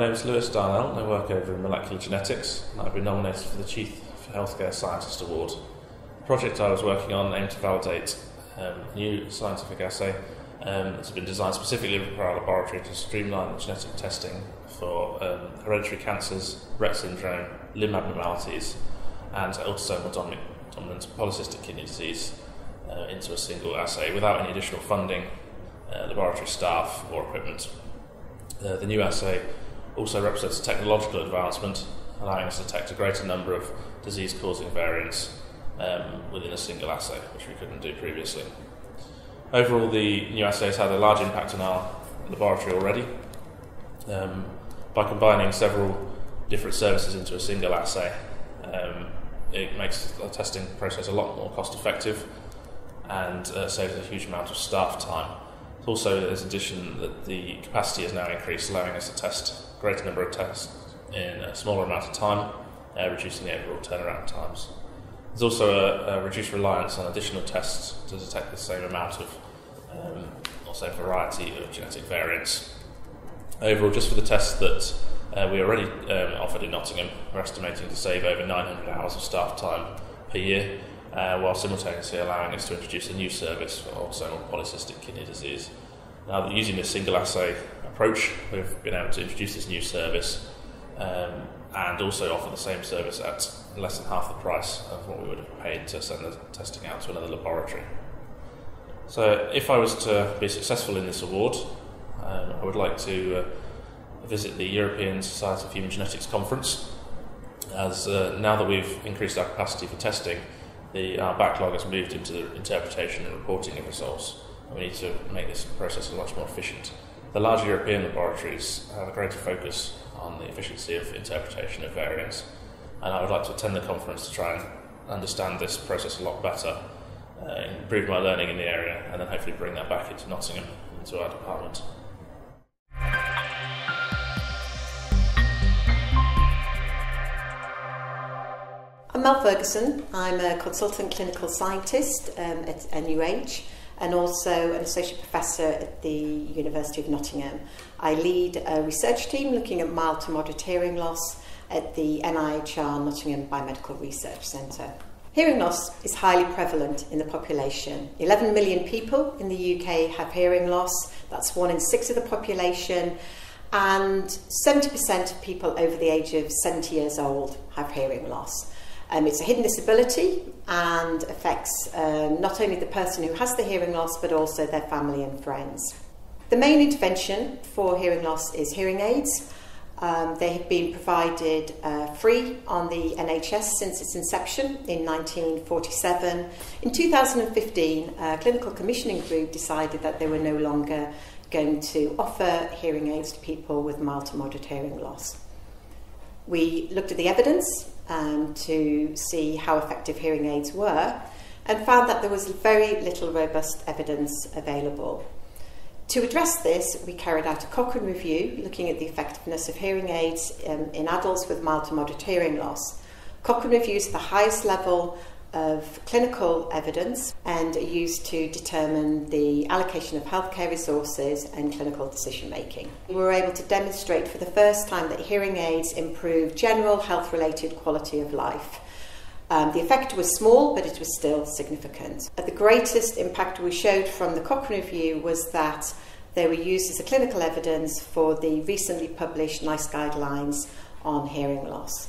Name is Lewis Darnell and I work over in molecular genetics and I've been nominated for the Chief Healthcare Scientist Award. The project I was working on aimed to validate um, a new scientific assay um, that's been designed specifically for our laboratory to streamline genetic testing for um, hereditary cancers, Rett syndrome, limb abnormalities and autosomal dominant, dominant polycystic kidney disease uh, into a single assay without any additional funding, uh, laboratory staff or equipment. Uh, the new assay also represents a technological advancement, allowing us to detect a greater number of disease causing variants um, within a single assay, which we couldn't do previously. Overall, the new assay has had a large impact on our laboratory already. Um, by combining several different services into a single assay, um, it makes the testing process a lot more cost effective and uh, saves a huge amount of staff time. Also, there's addition that the capacity has now increased, allowing us to test greater number of tests in a smaller amount of time, uh, reducing the overall turnaround times. There's also a, a, reduced reliance on additional tests to detect the same amount of, um, also variety of genetic variants. Overall, just for the tests that uh, we already um, offered in Nottingham, we're estimating to save over 900 hours of staff time per year, uh, while simultaneously allowing us to introduce a new service for autosomal polycystic kidney disease. Now, using this single assay approach. We've been able to introduce this new service um, and also offer the same service at less than half the price of what we would have paid to send the testing out to another laboratory. So, if I was to be successful in this award, um, I would like to uh, visit the European Society of Human Genetics conference, as uh, now that we've increased our capacity for testing, the, our backlog has moved into the interpretation and reporting of results. And we need to make this process much more efficient. The larger European laboratories have a greater focus on the efficiency of interpretation of variants, and I would like to attend the conference to try and understand this process a lot better, uh, improve my learning in the area, and then hopefully bring that back into Nottingham, into our department. I'm Mel Ferguson. I'm a consultant clinical scientist um, at NUH and also an associate professor at the University of Nottingham. I lead a research team looking at mild to moderate hearing loss at the NIHR Nottingham Biomedical Research Centre. Hearing loss is highly prevalent in the population. 11 million people in the UK have hearing loss. That's one in six of the population. And 70% of people over the age of 70 years old have hearing loss. Um, it's a hidden disability and affects um, not only the person who has the hearing loss but also their family and friends. The main intervention for hearing loss is hearing aids. Um, they have been provided uh, free on the NHS since its inception in 1947. In 2015, a clinical commissioning group decided that they were no longer going to offer hearing aids to people with mild to moderate hearing loss. We looked at the evidence um, to see how effective hearing aids were and found that there was very little robust evidence available. To address this, we carried out a Cochrane review looking at the effectiveness of hearing aids um, in adults with mild to moderate hearing loss. Cochrane reviews the highest level of clinical evidence and are used to determine the allocation of healthcare resources and clinical decision making. We were able to demonstrate for the first time that hearing aids improve general health related quality of life. Um, the effect was small, but it was still significant. The greatest impact we showed from the Cochrane review was that they were used as a clinical evidence for the recently published NICE guidelines on hearing loss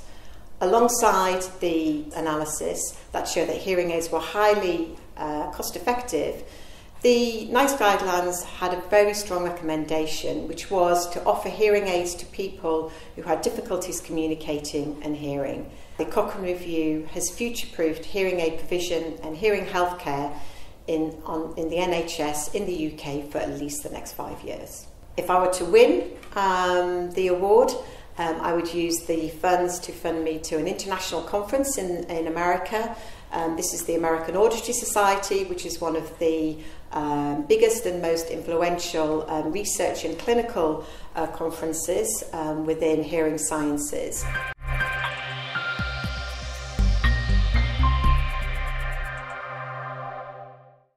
alongside the analysis that showed that hearing aids were highly uh, cost effective, the NICE guidelines had a very strong recommendation, which was to offer hearing aids to people who had difficulties communicating and hearing. The Cochrane Review has future proofed hearing aid provision and hearing healthcare in, on, in the NHS in the UK for at least the next five years. If I were to win um, the award, Um, I would use the funds to fund me to an international conference in, in America. Um, this is the American Auditory Society, which is one of the um, biggest and most influential um, research and clinical uh, conferences um, within hearing sciences.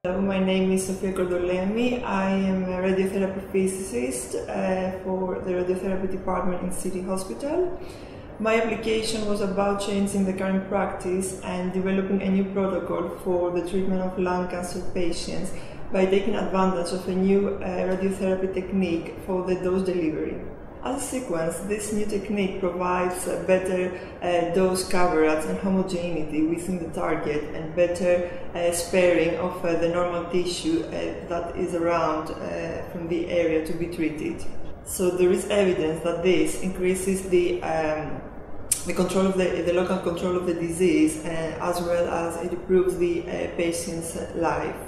My name is Sofia Cordolemi. I am a radiotherapy physicist uh, for the radiotherapy department in City Hospital. My application was about changing the current practice and developing a new protocol for the treatment of lung cancer patients by taking advantage of a new uh, radiotherapy technique for the dose delivery. As a sequence, this new technique provides better uh, dose coverage and homogeneity within the target and better uh, sparing of uh, the normal tissue uh, that is around uh, from the area to be treated. So there is evidence that this increases the um, the control of the, the local control of the disease uh, as well as it improves the patient's life.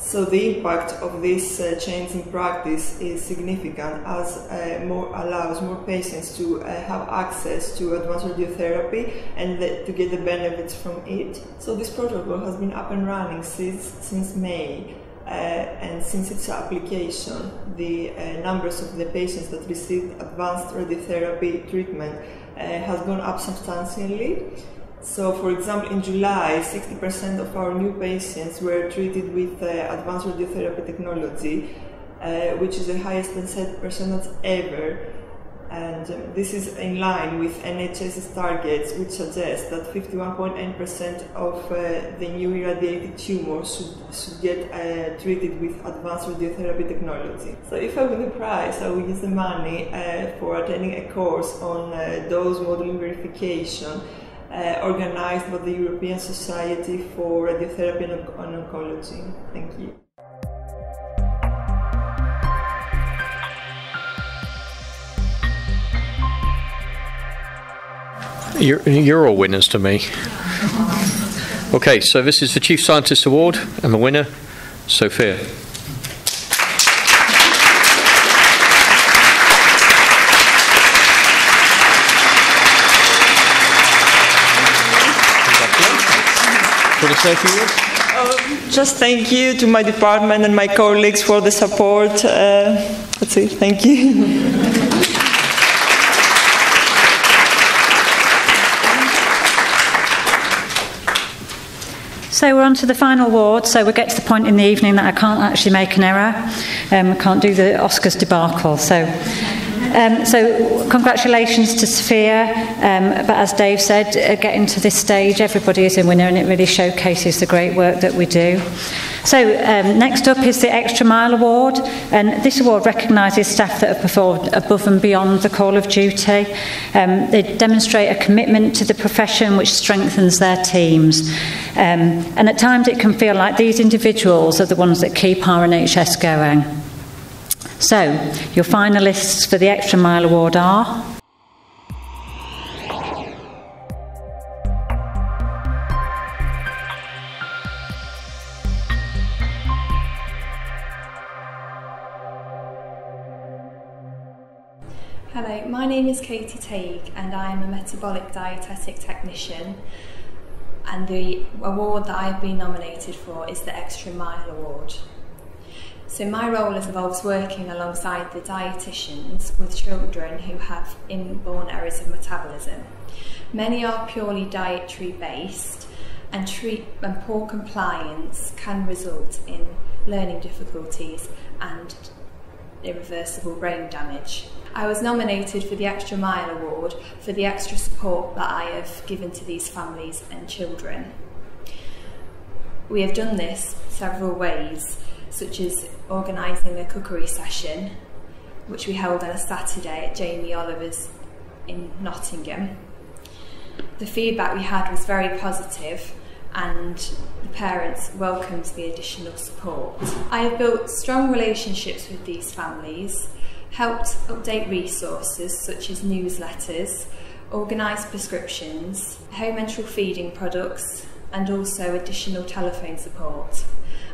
So the impact of this uh, change in practice is significant as uh, more allows more patients to uh, have access to advanced radiotherapy and the, to get the benefits from it. So this protocol has been up and running since, since May. Uh, and since its application, the uh, numbers of the patients that received advanced radiotherapy treatment uh, has gone up substantially. So, for example, in July, 60% of our new patients were treated with uh, advanced radiotherapy technology, uh, which is the highest percentage ever. And um, this is in line with NHS's targets, which suggest that 51.9% of uh, the new irradiated tumors should, should get uh, treated with advanced radiotherapy technology. So, if I win the prize, I will use the money uh, for attending a course on uh, dose modeling verification uh, organized by the European Society for Radiotherapy and Oncology. Thank you. you're, you're all winners to me. Okay, so this is the Chief Scientist Award, and the winner, Sophia. Want to say a words? Oh, just thank you to my department and my colleagues for the support. Uh, that's it. Thank you. So we're on to the final award. So we get to the point in the evening that I can't actually make an error. Um, I can't do the Oscars debacle. So um, so congratulations to Sophia. Um, but as Dave said, uh, getting to this stage, everybody is a winner and it really showcases the great work that we do. So um, next up is the Extra Mile Award. And this award recognises staff that have performed above and beyond the call of duty. Um, they demonstrate a commitment to the profession which strengthens their teams. Um, and at times it can feel like these individuals are the ones that keep our NHS going. So, your finalists for the Extra Mile Award are. Hello, my name is Katie Tague and I am a metabolic dietetic technician and the award that I've been nominated for is the Extra Mile Award. So my role involves working alongside the dietitians with children who have inborn errors of metabolism. Many are purely dietary based and, treat, and poor compliance can result in learning difficulties and irreversible brain damage. I was nominated for the Extra Mile Award for the extra support that I have given to these families and children. We have done this several ways such as organising a cookery session, which we held on a Saturday at Jamie Oliver's in Nottingham. The feedback we had was very positive and the parents welcomed the additional support. I have built strong relationships with these families, helped update resources such as newsletters, organised prescriptions, home enteral feeding products and also additional telephone support.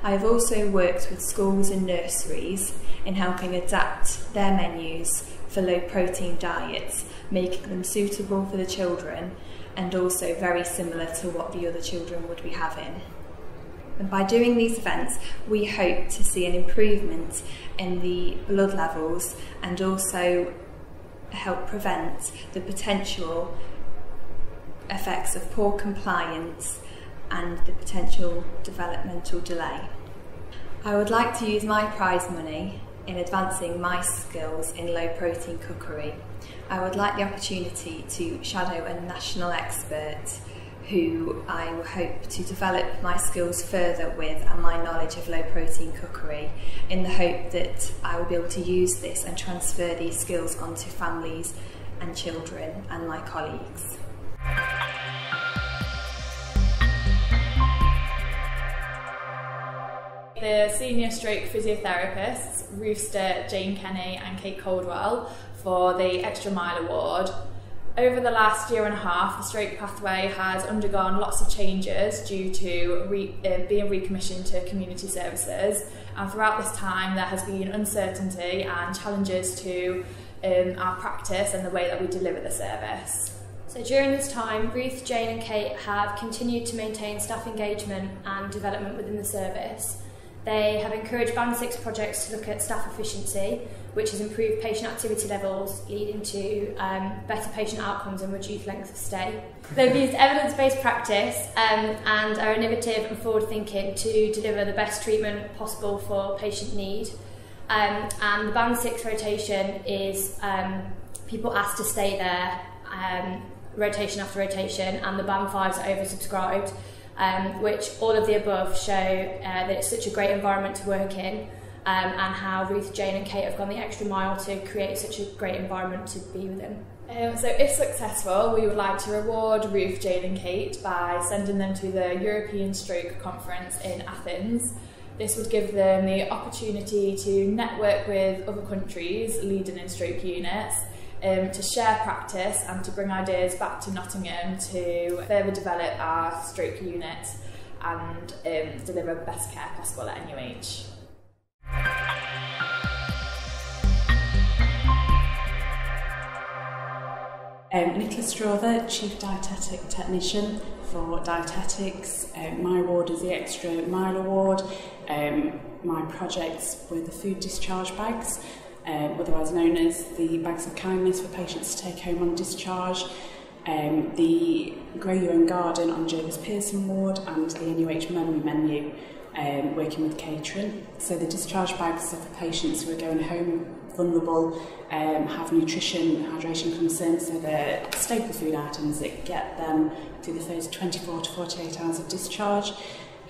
I have also worked with schools and nurseries in helping adapt their menus for low protein diets, making them suitable for the children and also very similar to what the other children would be having. And by doing these events, we hope to see an improvement in the blood levels and also help prevent the potential effects of poor compliance and the potential developmental delay. I would like to use my prize money in advancing my skills in low protein cookery. I would like the opportunity to shadow a national expert who I hope to develop my skills further with and my knowledge of low protein cookery in the hope that I will be able to use this and transfer these skills onto families and children and my colleagues. The senior stroke physiotherapists, Sturt, Jane Kenny, and Kate Coldwell, for the Extra Mile Award. Over the last year and a half, the stroke pathway has undergone lots of changes due to re, uh, being recommissioned to community services. And throughout this time, there has been uncertainty and challenges to um, our practice and the way that we deliver the service. So during this time, Ruth, Jane and Kate have continued to maintain staff engagement and development within the service. They have encouraged Band 6 projects to look at staff efficiency, which has improved patient activity levels, leading to um, better patient outcomes and reduced length of stay. They've used evidence-based practice um, and are innovative and forward-thinking to deliver the best treatment possible for patient need. Um, and the Band 6 rotation is um, people asked to stay there um, rotation after rotation, and the Band 5s are oversubscribed um, which all of the above show uh, that it's such a great environment to work in um, and how Ruth, Jane and Kate have gone the extra mile to create such a great environment to be within. Um, so if successful, we would like to reward Ruth, Jane and Kate by sending them to the European Stroke Conference in Athens. This would give them the opportunity to network with other countries leading in stroke units um, to share practice and to bring ideas back to Nottingham to further develop our stroke unit and um, deliver best care possible at NUH. Um, Nicola Strother, Chief Dietetic Technician for Dietetics. Um, my award is the Extra Mile Award. Um, my projects were the food discharge bags, um, otherwise known as the Bags of Kindness for patients to take home on discharge, um, the Grow Your Own Garden on Jervis Pearson Ward and the NUH Memory Menu um, working with catering. So the discharge bags are for patients who are going home vulnerable, um, have nutrition, hydration concerns, so they're staple food items that get them through the first 24 to 48 hours of discharge.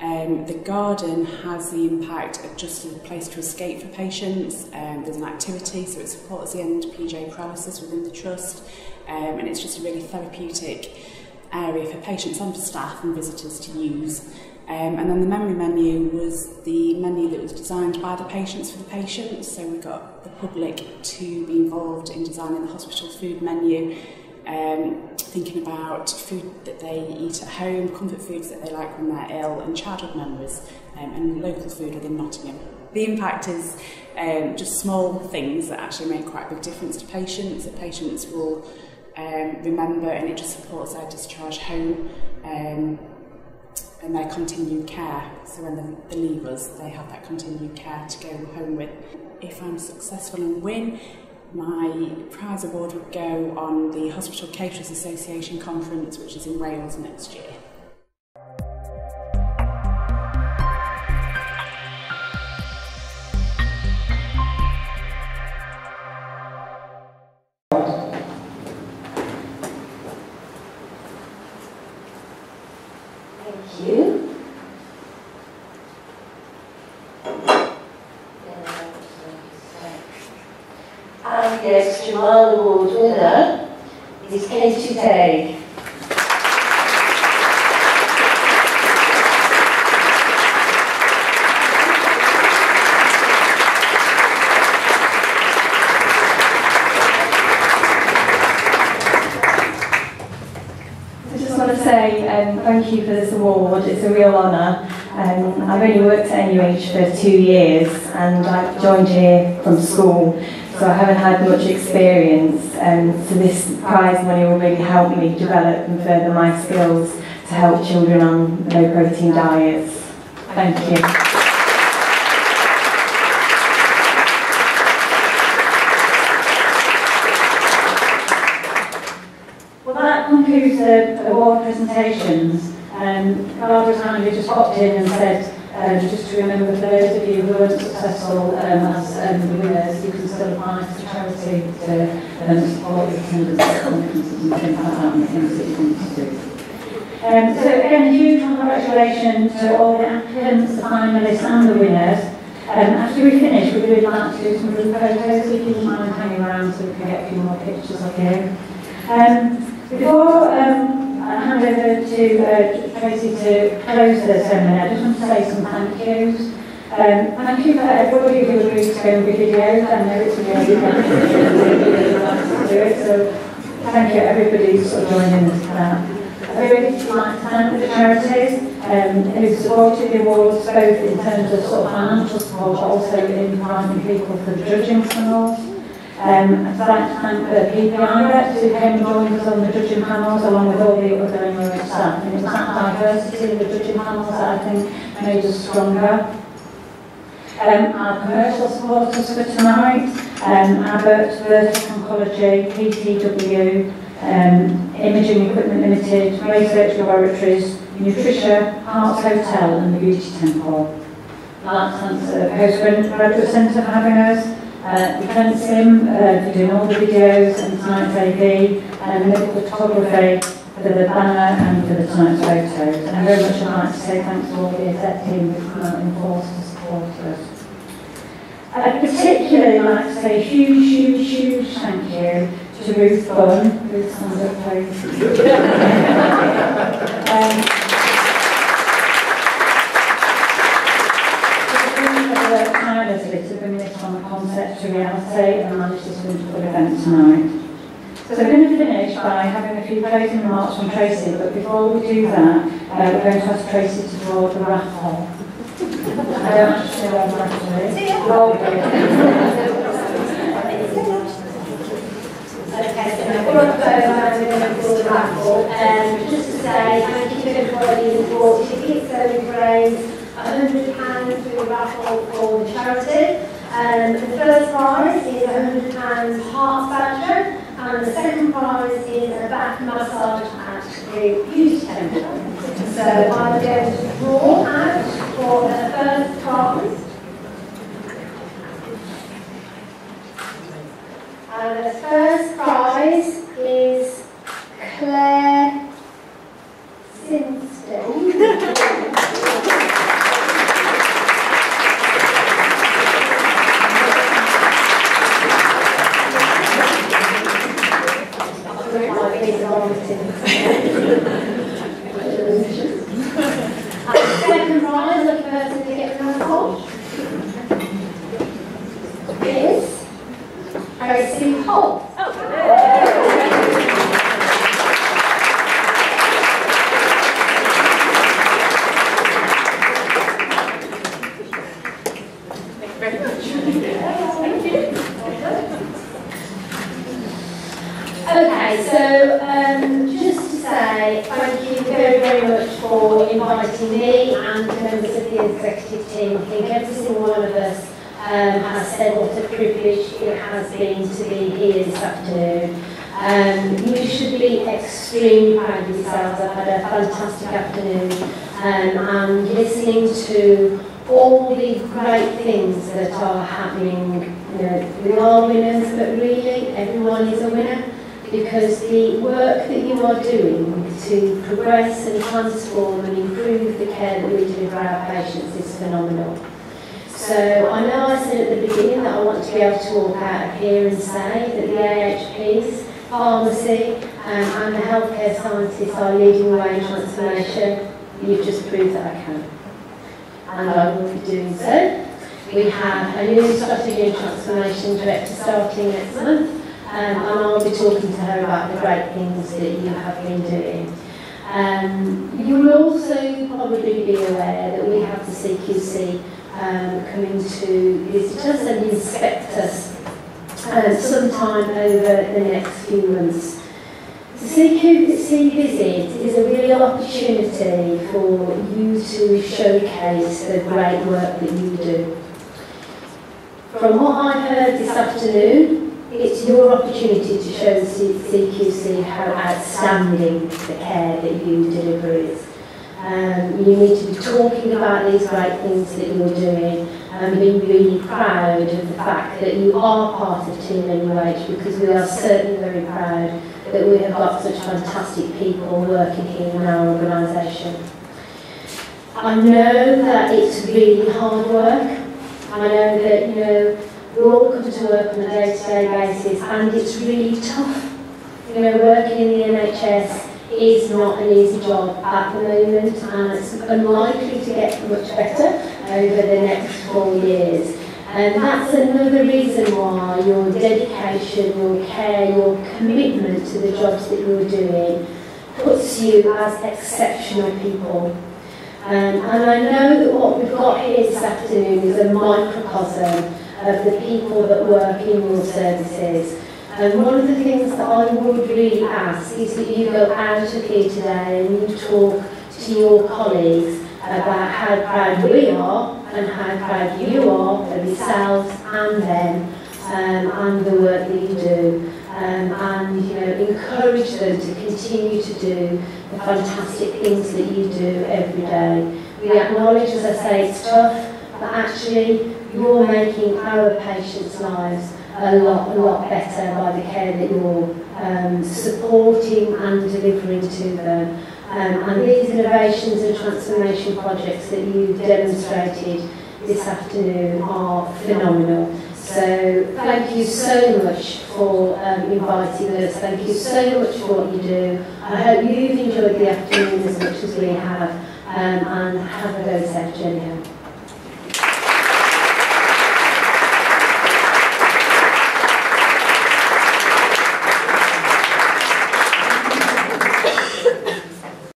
Um, the garden has the impact of just a place to escape for patients. Um, there's an activity, so it supports the end PJ paralysis within the trust, um, and it's just a really therapeutic area for patients and for staff and visitors to use. Um, and then the memory menu was the menu that was designed by the patients for the patients, so we got the public to be involved in designing the hospital food menu. Um, thinking about food that they eat at home, comfort foods that they like when they're ill, and childhood memories, um, and local food within Nottingham. The impact is um, just small things that actually make quite a big difference to patients, that patients will um, remember, and it just supports their discharge home. Um, and their continued care. So when they, they leave us, they have that continued care to go home with. If I'm successful and win, my prize award would go on the Hospital Caterers Association conference, which is in Wales next year. For two years and I've joined here from school, so I haven't had much experience. Um, so this prize money will really help me develop and further my skills to help children on low protein diets. Thank you. Well, that concludes the award presentations. Um, Barbara kindly just popped in and said, um, just to remember for those of you who weren't successful um, as um, the winners, you can still apply to charity to um, support your attendance and things like that and things that you want to do. Um, so again, a huge congratulations to all the applicants, the finalists and the winners. Um, after we finish, we're going like to do some group photos, if you don't mind hanging around so we can get a few more pictures of you. Um, before um, I hand over to uh, Tracy to close the ceremony, I just want to say some thank yous. Um, thank you for everybody who agreed to go and be videoed. I know it's really to do it, so thank you everybody of joining us for that. I really like to thank the charities um, who supported the awards both in terms of sort of financial support but also in providing people for the judging panels. Um, I'd like to thank the PPI reps who came and joined us on the judging panels along with all the other English staff. And it was that diversity in the judging panels that I think made us stronger. Um, our commercial supporters for tonight, um, Abbott, Vertis Oncology, PTW, um, Imaging Equipment Limited, Research Laboratories, Nutritia, Hearts Hotel and the Beauty Temple. I'd like to thank the uh, Postgraduate Centre for having us, uh, Defence Sim uh, for doing all the videos and tonight's AV, and medical photography for the banner and for the tonight's photos. And very much I'd like to say thanks to all the exec team who've come out in force to support us. I'd particularly like to say huge, huge, huge thank you to Ruth Bunn. Ruth, stand please. [laughs] um, to reality and manage this wonderful event tonight. So we're going to finish by having a few closing remarks from Tracy, but before we do that, uh, we're going to ask Tracy to draw the raffle. I don't actually know where the raffle is. Oh, uh, um, just to say thank you to everybody who bought tickets, so we've raised £100 for the raffle for the charity. Um, the first prize is a £100 heart badger, and the second prize is a back massage at the beauty temple. So I'm going to draw out for the first prize. And the first prize is Claire great work that you do. From what I've heard this afternoon, it's your opportunity to show the CQC how outstanding the care that you deliver is. Um, you need to be talking about these great things that you're doing and being really proud of the fact that you are part of Team NUH because we are certainly very proud that we have got such fantastic people working here in our organisation. I know that it's really hard work. And I know that, you know, we all come to work on a day-to-day basis and it's really tough. You know, working in the NHS is not an easy job at the moment and it's unlikely to get much better over the next four years. And that's another reason why your dedication, your care, your commitment to the jobs that you're doing puts you as exceptional people Um, and I know that what we've got here this afternoon is a microcosm of the people that work in your services. And one of the things that I would really ask is that you go out of here today and you talk to your colleagues about how proud we are and how proud you are of yourselves and them um, and the work that you do. um, and you know, encourage them to continue to do the fantastic things that you do every day. We acknowledge, as I say, it's tough, but actually you're making our patients' lives a lot, a lot better by the care that you're um, supporting and delivering to them. Um, and these innovations and transformation projects that you demonstrated this afternoon are phenomenal. So thank you so much for um, inviting us. Thank you so much for what you do. I hope you've enjoyed the afternoon as much as we have. Um, and have a very safe journey.